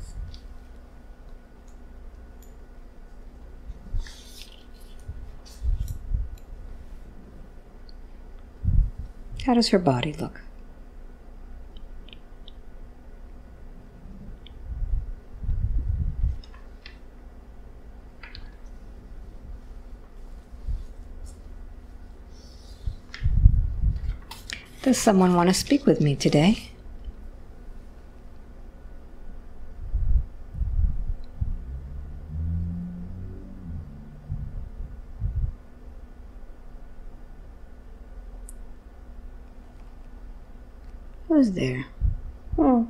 How does her body look? Does someone want to speak with me today? Who's there? Oh.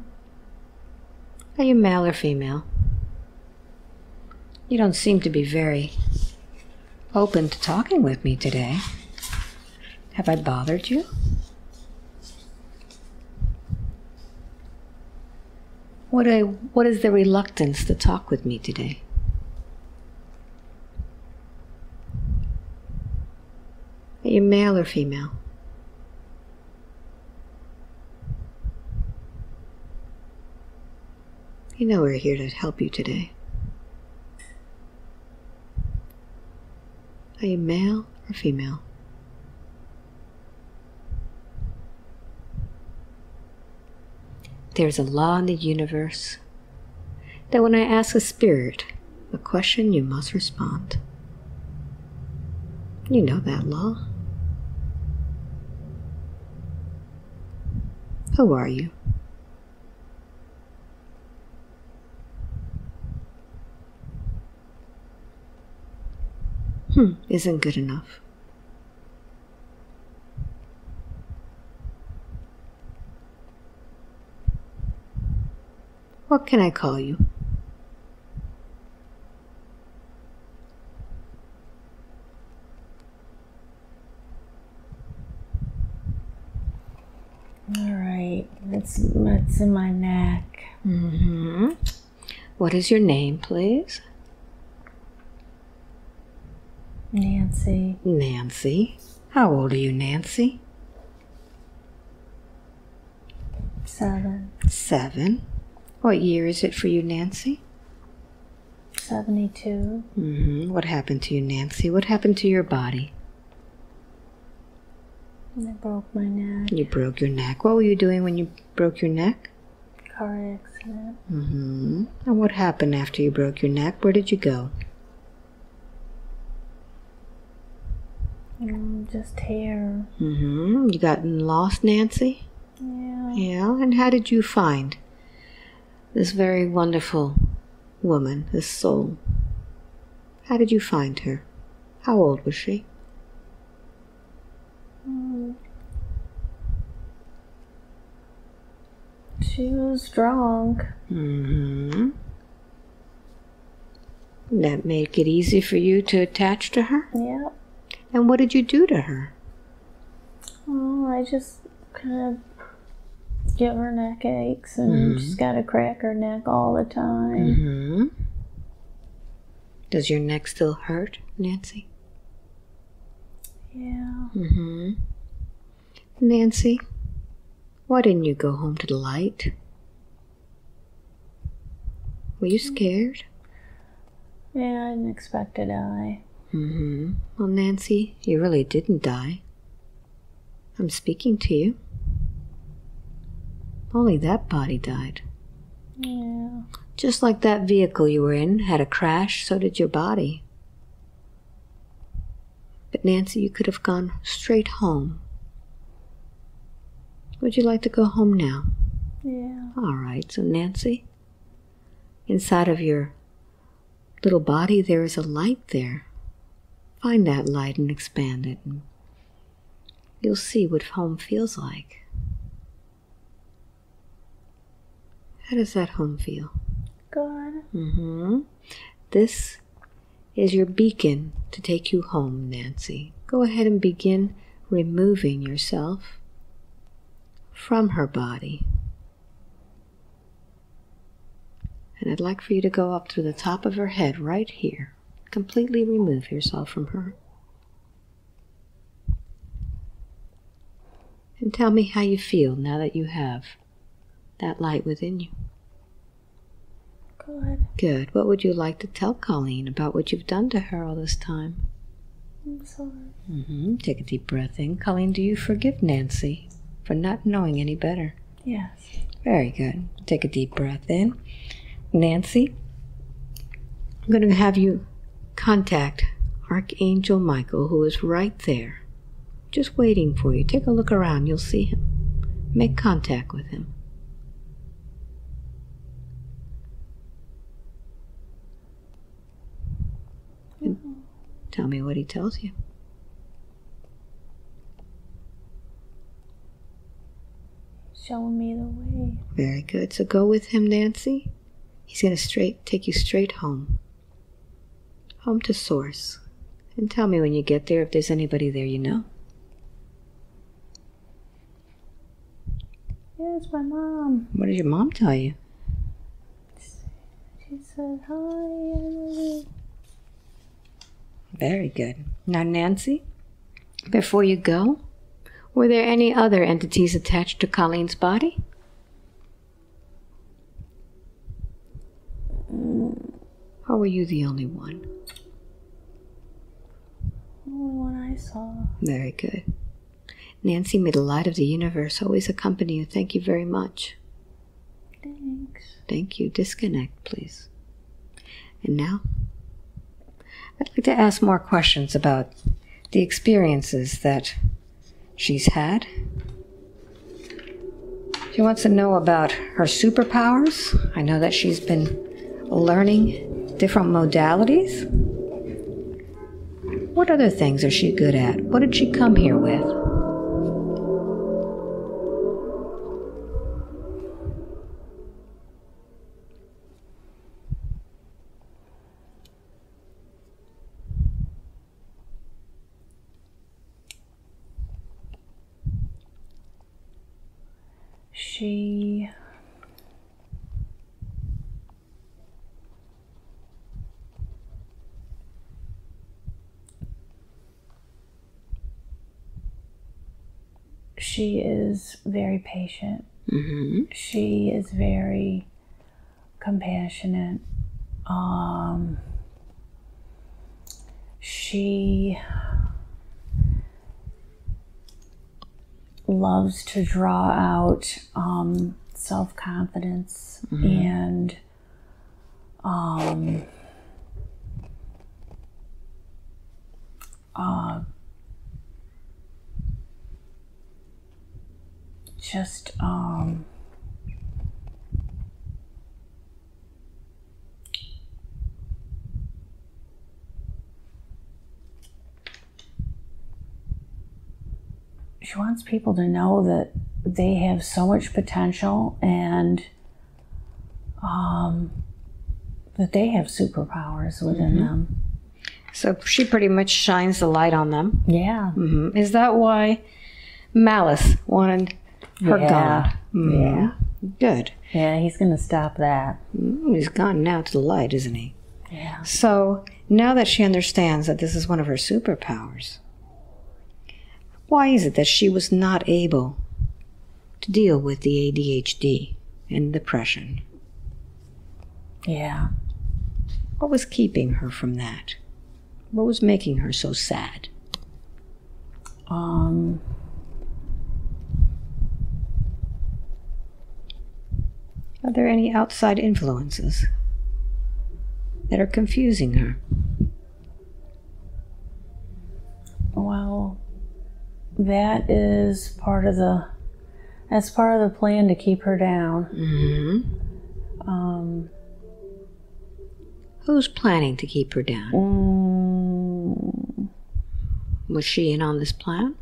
Are you male or female? You don't seem to be very open to talking with me today. Have I bothered you? What, I, what is the reluctance to talk with me today? Are you male or female? You know we're here to help you today. Are you male or female? There's a law in the universe that when I ask a spirit a question, you must respond. You know that law. Who are you? Hmm, isn't good enough. What can I call you? All right, it's it's in my neck. Mm-hmm. What is your name, please? Nancy, Nancy. How old are you, Nancy? seven, Seven. What year is it for you, Nancy? seventy-two. Mm-hmm. What happened to you, Nancy? What happened to your body? I broke my neck. You broke your neck. What were you doing when you broke your neck? Car accident. Mm-hmm. And what happened after you broke your neck? Where did you go? Mm, just hair. Mm-hmm. You gotten lost, Nancy? Yeah. Yeah. And how did you find this very wonderful woman, this soul? How did you find her? How old was she? Mm. She was drunk. Mm-hmm. That make it easy for you to attach to her? Yep. And what did you do to her? Oh, I just kind of give her neck aches and Mhm. she's got to crack her neck all the time. Mm-hmm. Does your neck still hurt, Nancy? Yeah. Mm-hmm. Nancy, why didn't you go home to the light? Were you scared? Yeah, I didn't expect to die. Mm-hmm. Well, Nancy, you really didn't die. I'm speaking to you. Only that body died. Yeah. Just like that vehicle you were in had a crash, so did your body. But Nancy, you could have gone straight home. Would you like to go home now? Yeah. All right, so Nancy, inside of your little body, there is a light there. Find that light and expand it, and you'll see what home feels like. How does that home feel? Good. Mm-hmm. This is your beacon to take you home, Nancy. Go ahead and begin removing yourself from her body. And I'd like for you to go up to the top of her head right here. Completely remove yourself from her. And tell me how you feel now that you have that light within you. Good. Good. What would you like to tell Colleen about what you've done to her all this time? I'm sorry. Mm-hmm. Take a deep breath in. Colleen, do you forgive Nancy for not knowing any better? Yes. Very good. Take a deep breath in. Nancy, I'm going to have you contact Archangel Michael, who is right there, just waiting for you. Take a look around. You'll see him. Make contact with him. And tell me what he tells you. Showing me the way. Very good. So go with him, Nancy. He's going to straight take you straight home. Home to source. And tell me when you get there if there's anybody there you know. It's my mom. What did your mom tell you? She said, Hi, Emily. Very good. Now, Nancy, before you go, were there any other entities attached to Colleen's body? Or were you the only one? One I saw. Very good. Nancy, may the light of the universe always accompany you. Thank you very much. Thanks. Thank you. Disconnect, please. And now, I'd like to ask more questions about the experiences that she's had. She wants to know about her superpowers. I know that she's been learning different modalities. What other things is she good at? What did she come here with? She she is very patient. Mm-hmm. She is very compassionate. Um, she loves to draw out um, self confidence and um, uh, just um, she wants people to know that they have so much potential and um, that they have superpowers within them. So she pretty much shines the light on them. Yeah. hmm Is that why Malice wanted her Yeah. gone? Mhm. Yeah. Good. Yeah, he's going to stop that. Mm, He's gone now to the light, isn't he? Yeah. So now that she understands that this is one of her superpowers, why is it that she was not able to deal with the ADHD and depression? Yeah. What was keeping her from that? What was making her so sad? Um, Are there any outside influences that are confusing her? well, that is part of the that's part of the plan to keep her down. Mm-hmm. Um, Who's planning to keep her down? mm, Was she in on this plan?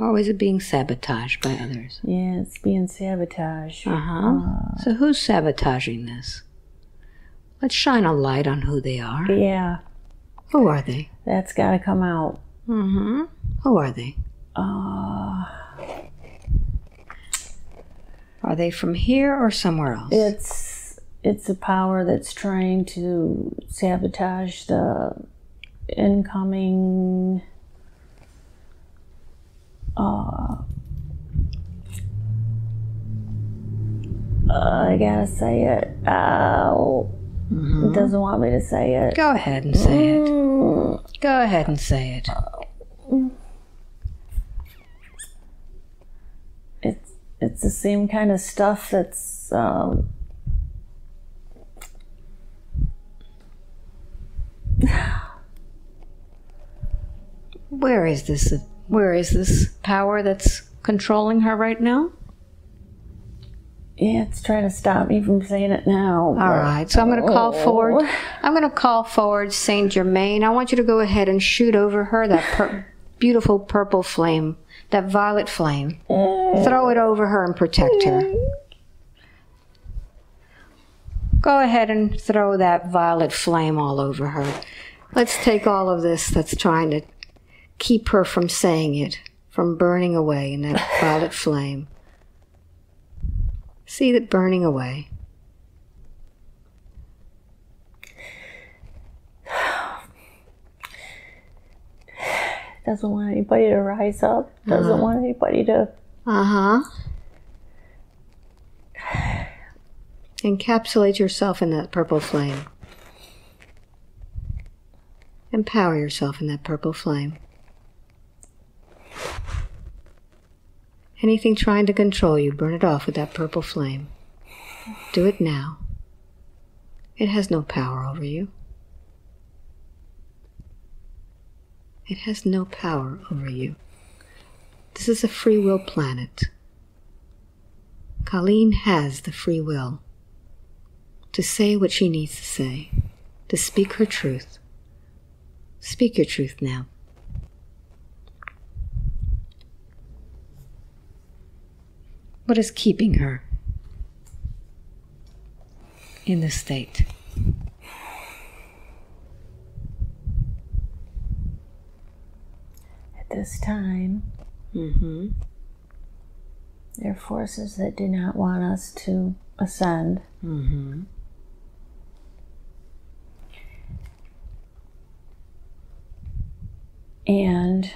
It being sabotaged by others? yeah, it's being sabotaged. Uh huh. So who's sabotaging this? Let's shine a light on who they are. Yeah, Who are they? that's got to come out. Mm-hmm. Who are they? Uh, Are they from here or somewhere else? it's it's a power that's trying to sabotage the incoming uh, I gotta say it. Oh, Mhm. it doesn't want me to say it. Go ahead and say it. Mm, Go ahead and say it. It's it's the same kind of stuff that's um, Where is this? Where is this power that's controlling her right now? yeah, it's trying to stop me from saying it now. All right. So I'm going to call oh. forward. I'm going to call forward Saint Germain. I want you to go ahead and shoot over her that pur- beautiful purple flame, that violet flame. Mm. Throw it over her and protect her. Go ahead and throw that violet flame all over her. Let's take all of this that's trying to keep her from saying it, from burning away in that violet flame. See that burning away. Doesn't want anybody to rise up. Doesn't Uh-huh. want anybody to. Uh huh. Encapsulate yourself in that purple flame. Empower yourself in that purple flame. Anything trying to control you, burn it off with that purple flame. Do it now. It has no power over you. It has no power over you. This is a free will planet. Colleen has the free will to say what she needs to say, to speak her truth. Speak your truth now. What is keeping her in this state? At this time, Mm-hmm. there are forces that do not want us to ascend. Mm-hmm. And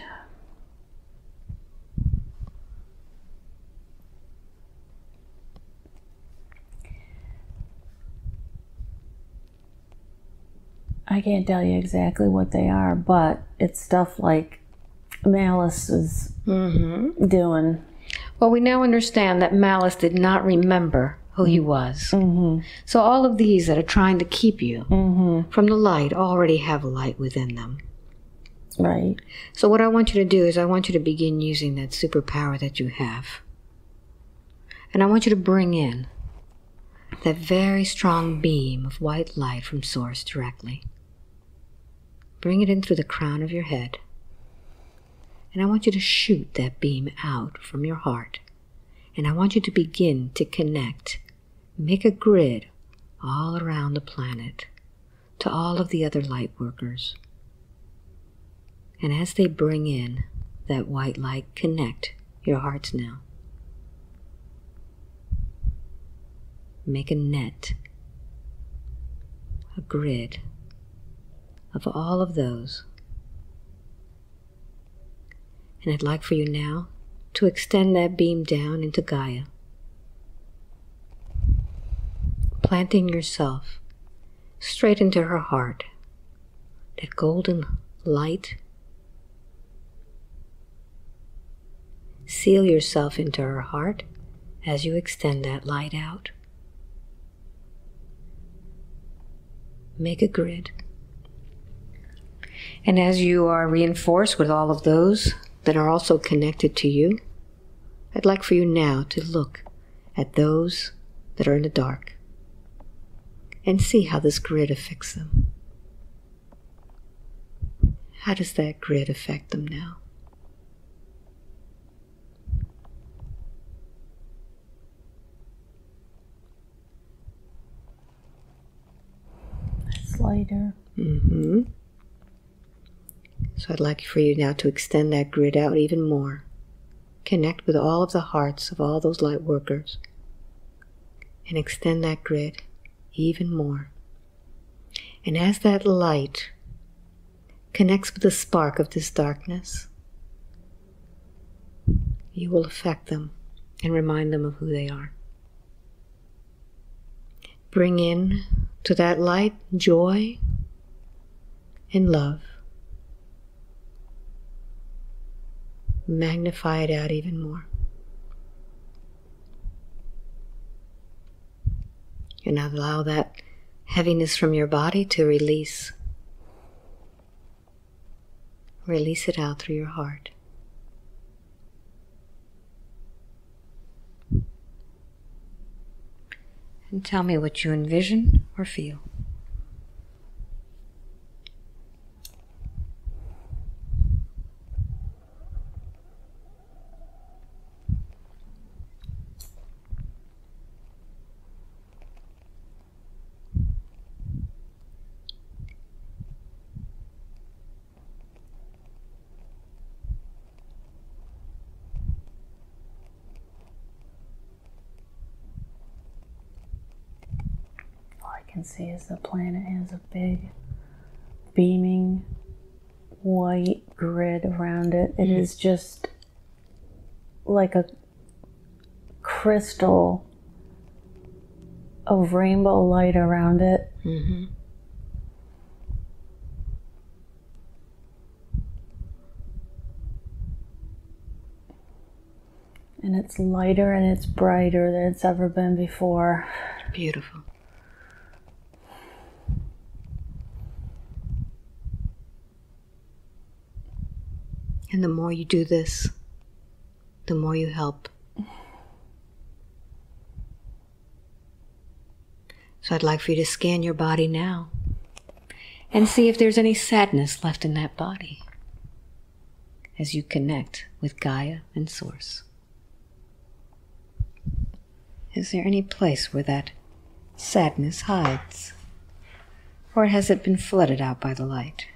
I can't tell you exactly what they are, but it's stuff like Malice is Mm-hmm. doing. Well, we now understand that Malice did not remember who he was. Mm-hmm. So all of these that are trying to keep you Mm-hmm. from the light already have a light within them. Right. So what I want you to do is I want you to begin using that superpower that you have. And I want you to bring in that very strong beam of white light from source directly. Bring it in through the crown of your head. And I want you to shoot that beam out from your heart. And I want you to begin to connect, make a grid all around the planet to all of the other light workers. And as they bring in that white light, connect your hearts now. Make a net, a grid of all of those. And I'd like for you now to extend that beam down into Gaia, planting yourself straight into her heart, that golden light Seal yourself into her heart as you extend that light out. Make a grid. And as you are reinforced with all of those that are also connected to you, I'd like for you now to look at those that are in the dark and see how this grid affects them. How does that grid affect them now? It's lighter. Mm-hmm. So I'd like for you now to extend that grid out even more. Connect with all of the hearts of all those light workers. And extend that grid even more. And as that light connects with the spark of this darkness, you will affect them and remind them of who they are. Bring in to that light joy and love. Magnify it out even more. And allow that heaviness from your body to release. Release it out through your heart. And tell me what you envision or feel. All I can see is the planet has a big, beaming white grid around it. It is just like a crystal of rainbow light around it. Mm-hmm. And it's lighter and it's brighter than it's ever been before. Beautiful. And the more you do this, the more you help. So I'd like for you to scan your body now and see if there's any sadness left in that body as you connect with Gaia and Source. Is there any place where that sadness hides? Or has it been flooded out by the light?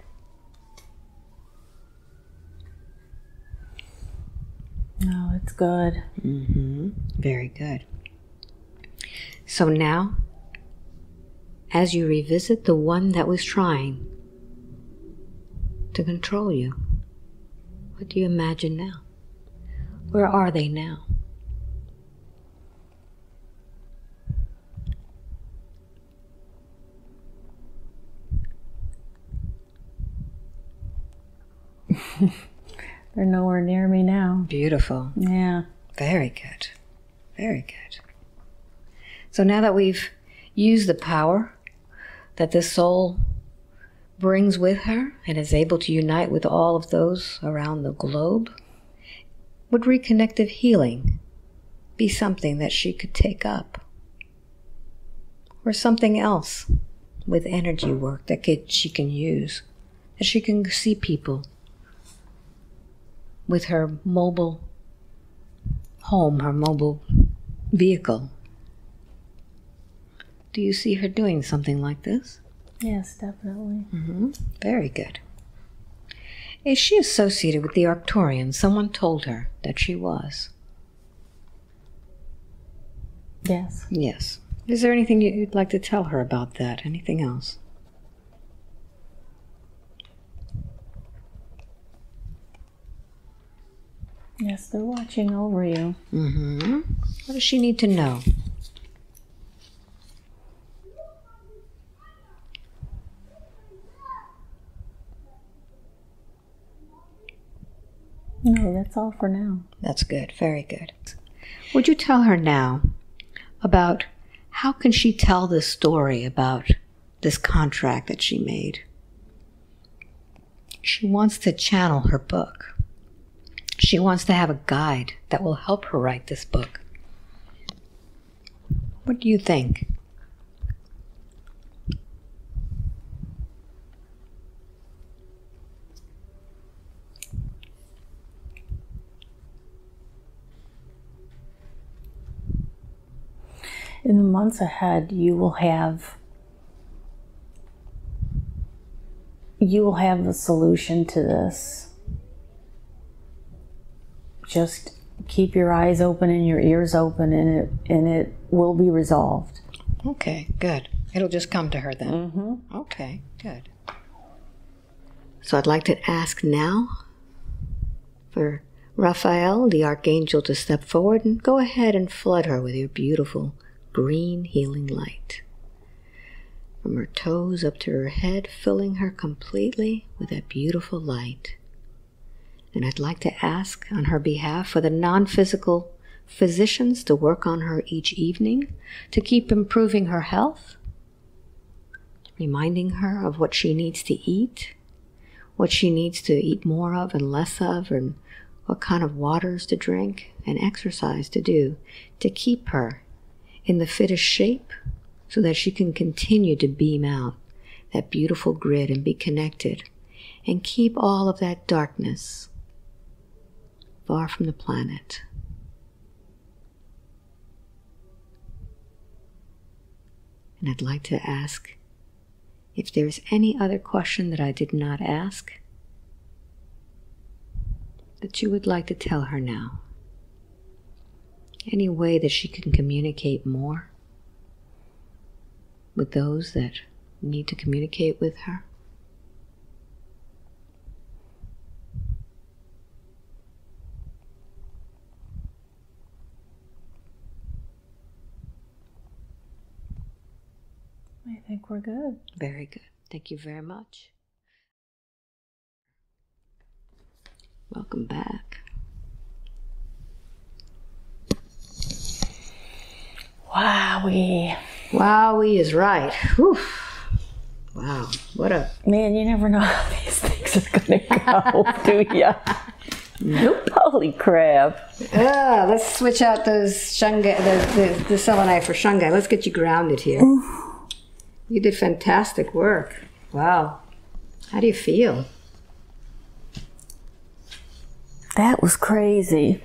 No, it's good. Mm-hmm. Very good. So now, as you revisit the one that was trying to control you, what do you imagine now? Where are they now? They're nowhere near me now. Beautiful. Yeah. Very good. Very good. So now that we've used the power that this soul brings with her and is able to unite with all of those around the globe, would reconnective healing be something that she could take up? Or something else with energy work that could, she can use, that she can see people with her mobile home, her mobile vehicle. Do you see her doing something like this? Yes, definitely. Mm-hmm. Very good. Is she associated with the Arcturians? Someone told her that she was. Yes. Yes. Is there anything you'd like to tell her about that? Anything else? Yes, they're watching over you. Mm-hmm. What does she need to know? No, that's all for now. That's good. Very good. Would you tell her now about how can she tell this story about this contract that she made? She wants to channel her book. She wants to have a guide that will help her write this book. What do you think? In the months ahead, you will have you will have the solution to this. Just keep your eyes open and your ears open and it and it will be resolved. Okay, good. It'll just come to her then. Mm-hmm. Okay, good. So I'd like to ask now for Raphael, the archangel, to step forward and go ahead and flood her with your beautiful green healing light. From her toes up to her head, filling her completely with that beautiful light. And I'd like to ask on her behalf for the non physical physicians to work on her each evening to keep improving her health, reminding her of what she needs to eat, what she needs to eat more of and less of, and what kind of waters to drink and exercise to do to keep her in the fittest shape so that she can continue to beam out that beautiful grid and be connected and keep all of that darkness far from the planet. And I'd like to ask if there's any other question that I did not ask that you would like to tell her now. Any way that she can communicate more with those that need to communicate with her. I think we're good. Very good. Thank you very much. Welcome back. Wowie. Wowie is right. Whew. Wow. What a. Man, you never know how these things are going to go, do ya? Nope. Holy crap. Ah, let's switch out those shungite, the, the, the selenite for shungite. Let's get you grounded here. You did fantastic work. Wow. How do you feel? That was crazy.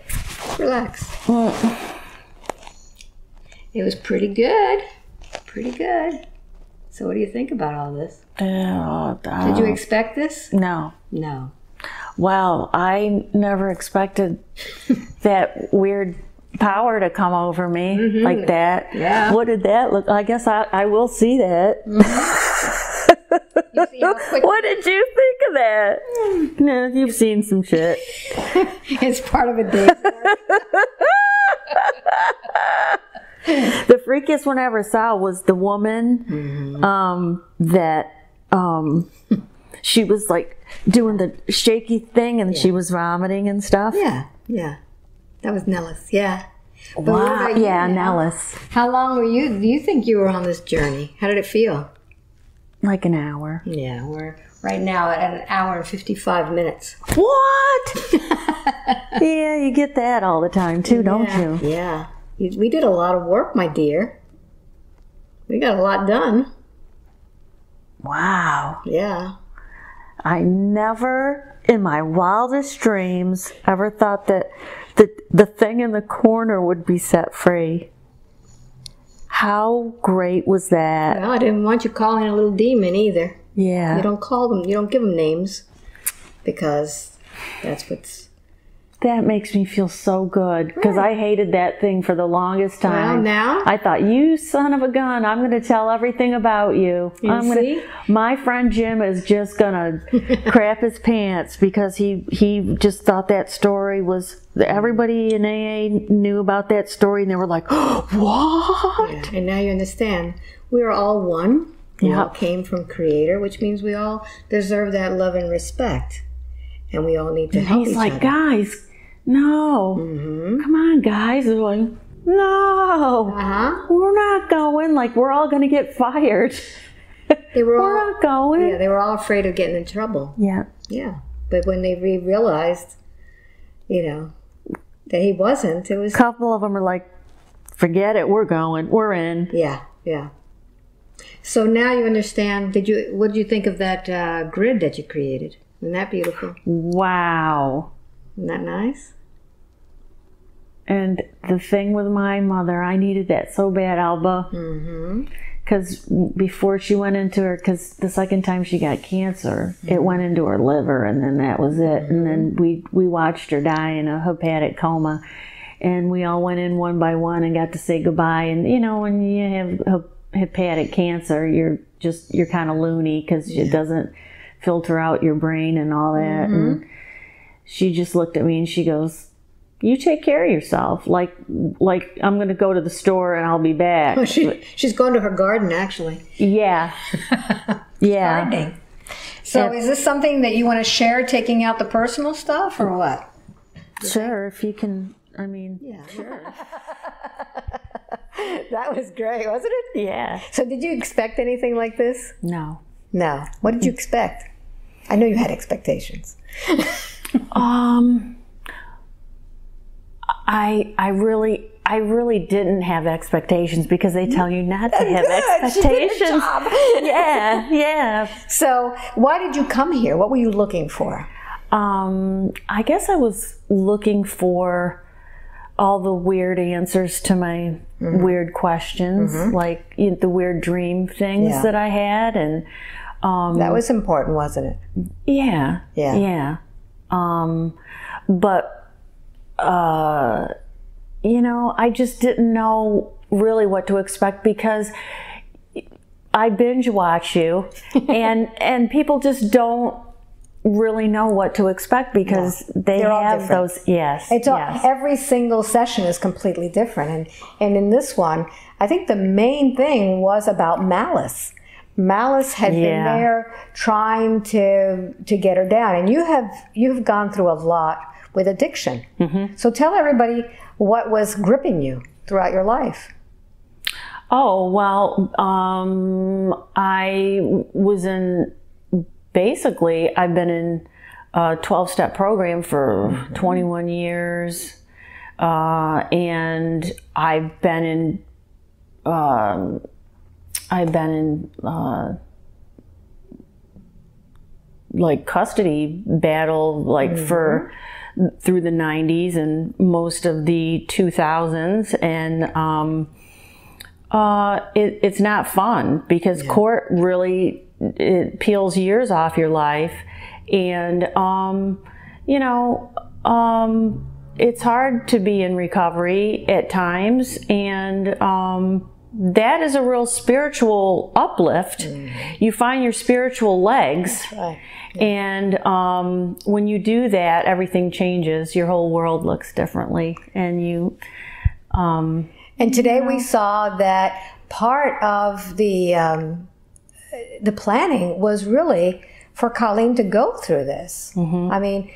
Relax. Mm. It was pretty good. Pretty good. So, what do you think about all this? Oh, Did you expect this? no. No. Wow, I never expected that weird power to come over me like that. Yeah. What did that look? I guess I, I will see that. See quick What did you think of that? No, you've seen some shit. it's part of a day. The freakiest one I ever saw was the woman um, that um, she was like doing the shaky thing and she was vomiting and stuff. Yeah, yeah. That was Nellis. Yeah. But Wow. you Yeah, now? Nellis. How long were you? Do you think you were on this journey? How did it feel? Like an hour. Yeah, we're right now at an hour and fifty-five minutes. What? yeah, you get that all the time too, don't you? Yeah. We did a lot of work, my dear. We got a lot done. Wow. Yeah. I never in my wildest dreams ever thought that the the thing in the corner would be set free. How great was that? Well, I didn't want you calling a little demon either. Yeah. You don't call them. You don't give them names because that's what's. That makes me feel so good because I hated that thing for the longest Well, time. now I thought, you son of a gun, I'm going to tell everything about you. You I'm see? Gonna, my friend Jim is just going to crap his pants because he, he just thought that story was, everybody in AA knew about that story and they were like, what? Yeah, and now you understand. We are all one. We all came from Creator, which means we all deserve that love and respect, and we all need to help He's each like, other. guys, no. Mm-hmm. Come on, guys. They're like, no. Uh huh. We're not going. Like, we're all going to get fired. They were We're all. not going. Yeah, they were all afraid of getting in trouble. Yeah. Yeah, but when they re- realized, you know, that he wasn't, it was. A couple of them are like, forget it. We're going. We're in. Yeah, yeah. So now you understand. Did you? What did you think of that uh, grid that you created? Isn't that beautiful? Wow. Isn't that nice? And the thing with my mother, I needed that so bad, Alba. Mm-hmm. Because before she went into her, because the second time she got cancer, Mm-hmm. it went into her liver, and then that was it. And then we we watched her die in a hepatic coma, and we all went in one by one and got to say goodbye. And you know, when you have hepatic cancer, you're just you're kind of loony because it doesn't filter out your brain and all that. Mm-hmm. And she just looked at me and she goes. You take care of yourself. Like, like I'm gonna go to the store and I'll be back. Oh, she she's going to her garden actually. Yeah. Yeah. Gardening. So is this something that you want to share, taking out the personal stuff, or what? Sure, if you can. I mean, Yeah, sure. that was great, wasn't it? yeah. So did you expect anything like this? No. No. What did you expect? I know you had expectations. Um, I I really I really didn't have expectations because they tell you not to have Good, expectations. yeah, yeah. So why did you come here? What were you looking for? Um, I guess I was looking for all the weird answers to my weird questions, like you know, the weird dream things Yeah. that I had, and um, That was important, wasn't it? Yeah. Yeah. Yeah. Um, but, uh, you know, I just didn't know really what to expect because I binge watch you and, and people just don't really know what to expect because they They're have those, yes. It's all, yes. every single session is completely different, and and in this one, I think the main thing was about Malice. Malice had been there trying to to get her down, and you have you've gone through a lot with addiction. Mm-hmm. So tell everybody what was gripping you throughout your life. Oh, well, um, I was in basically, I've been in a 12 step program for 21 years. Uh, and I've been in, um, I've been in, uh, like custody battle, like for through the 90s and most of the 2000s. And, um, uh, it, it's not fun because court really it peels years off your life, and um, you know um, it's hard to be in recovery at times, and um, that is a real spiritual uplift. You find your spiritual legs. Right. And um, when you do that, everything changes. Your whole world looks differently, and you um, And today we saw that part of the um, the planning was really for Colleen to go through this. I mean,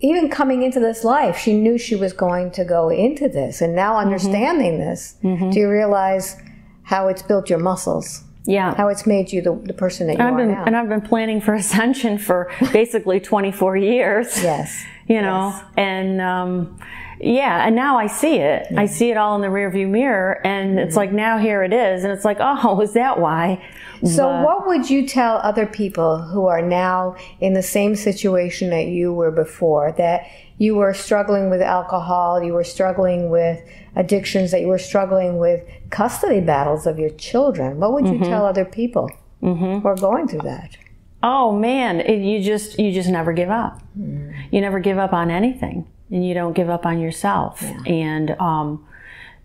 even coming into this life, she knew she was going to go into this, and now understanding this, do you realize how it's built your muscles, yeah. how it's made you the, the person that you I've are been now? and I've been planning for ascension for basically 24 years. yes. You know, and um, yeah, and now I see it. I see it all in the rearview mirror, and it's like now here it is, and it's like, oh, is that why? So, what would you tell other people who are now in the same situation that you were before? That you were struggling with alcohol, you were struggling with addictions, that you were struggling with custody battles of your children. What would you mm-hmm. tell other people mm-hmm. who are going through that? Oh man, it, you just you just never give up. Mm. You never give up on anything, and you don't give up on yourself. And um,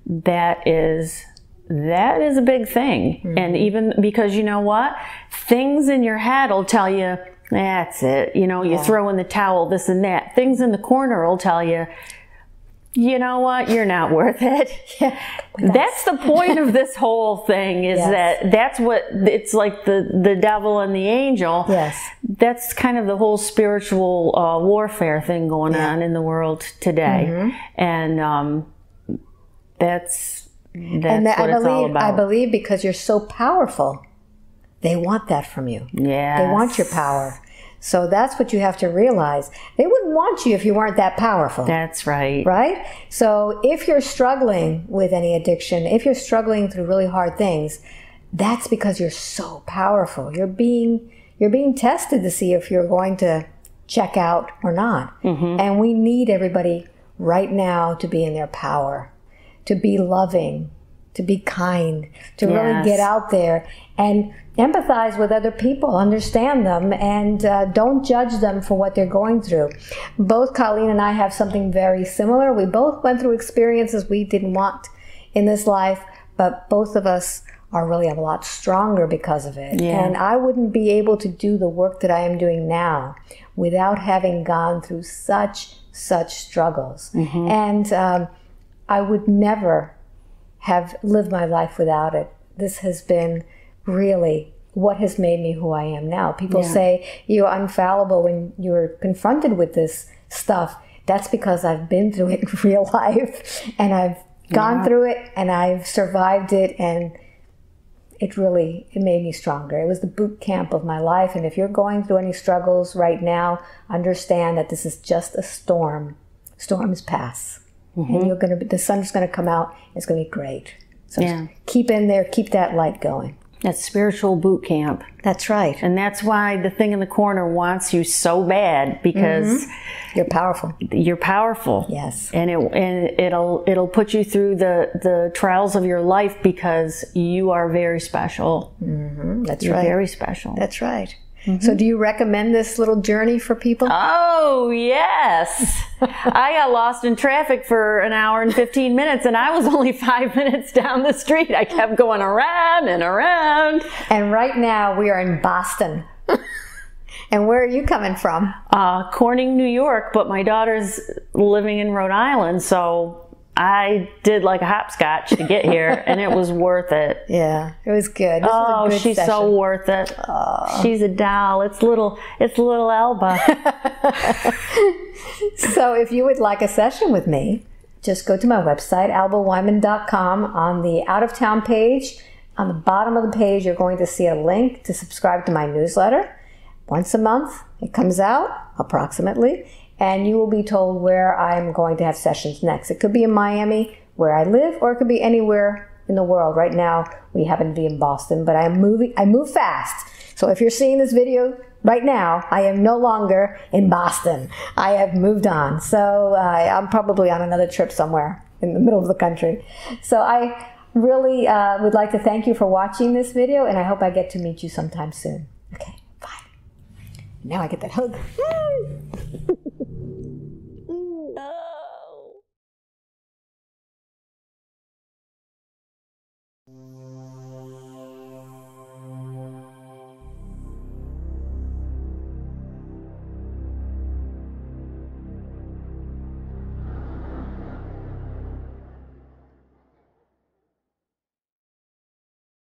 that is that is a big thing. Mm. And even because you know what, things in your head will tell you that's it. You know, you throw in the towel, this and that. Things in the corner will tell you. You know what? You're not worth it. yeah, That's the point of this whole thing is Yes. that that's what it's like the the devil and the angel Yes. that's kind of the whole spiritual uh, warfare thing going on in the world today, Mm-hmm. and um, that's that's and that, what I it's all believe, I believe because you're so powerful, they want that from you. yeah, They want your power. So that's what you have to realize. They wouldn't want you if you weren't that powerful. That's right. right? So if you're struggling with any addiction, if you're struggling through really hard things, that's because you're so powerful. You're being you're being tested to see if you're going to check out or not. Mm-hmm. And we need everybody right now to be in their power, to be loving, to be kind, to really get out there and empathize with other people, understand them, and uh, don't judge them for what they're going through. Both Colleen and I have something very similar. We both went through experiences we didn't want in this life, but both of us are really a lot stronger because of it. Yeah. And I wouldn't be able to do the work that I am doing now without having gone through such, such struggles. And um, I would never have lived my life without it. This has been really what has made me who I am now. People say you're infallible when you're confronted with this stuff. That's because I've been through it in real life and I've gone through it and I've survived it and it really it made me stronger. It was the boot camp of my life and if you're going through any struggles right now, understand that this is just a storm. Storms pass. Mm-hmm. And you're going to the sun's going to come out. It's going to be great. So Yeah. keep in there, keep that light going. That's spiritual boot camp, That's right. and that's why the thing in the corner wants you so bad because mm-hmm. You're powerful. you're powerful. Yes. and it and it'll it'll put you through the the trials of your life because you are very special. Mm-hmm. That's You're right. very special. That's right. So do you recommend this little journey for people? Oh, yes. I got lost in traffic for an hour and 15 minutes, and I was only five minutes down the street. I kept going around and around. And right now we are in Boston. and where are you coming from? Uh, Corning, New York, but my daughter's living in Rhode Island, so I did like a hopscotch to get here, and it was worth it. Yeah, it was good. This was Oh, a good she's session. so worth it. She's a doll. It's little. It's little Elba. So if you would like a session with me, just go to my website, albaweinman.com. On the out of town page, on the bottom of the page, you're going to see a link to subscribe to my newsletter. Once a month, it comes out approximately, and you will be told where I'm going to have sessions next. It could be in Miami, where I live, or it could be anywhere in the world. Right now, we happen to be in Boston, but I'm moving. I move fast. So if you're seeing this video right now, I am no longer in Boston. I have moved on. So uh, I'm probably on another trip somewhere in the middle of the country. So I really uh, would like to thank you for watching this video, and I hope I get to meet you sometime soon. Okay, bye. Now I get that hug.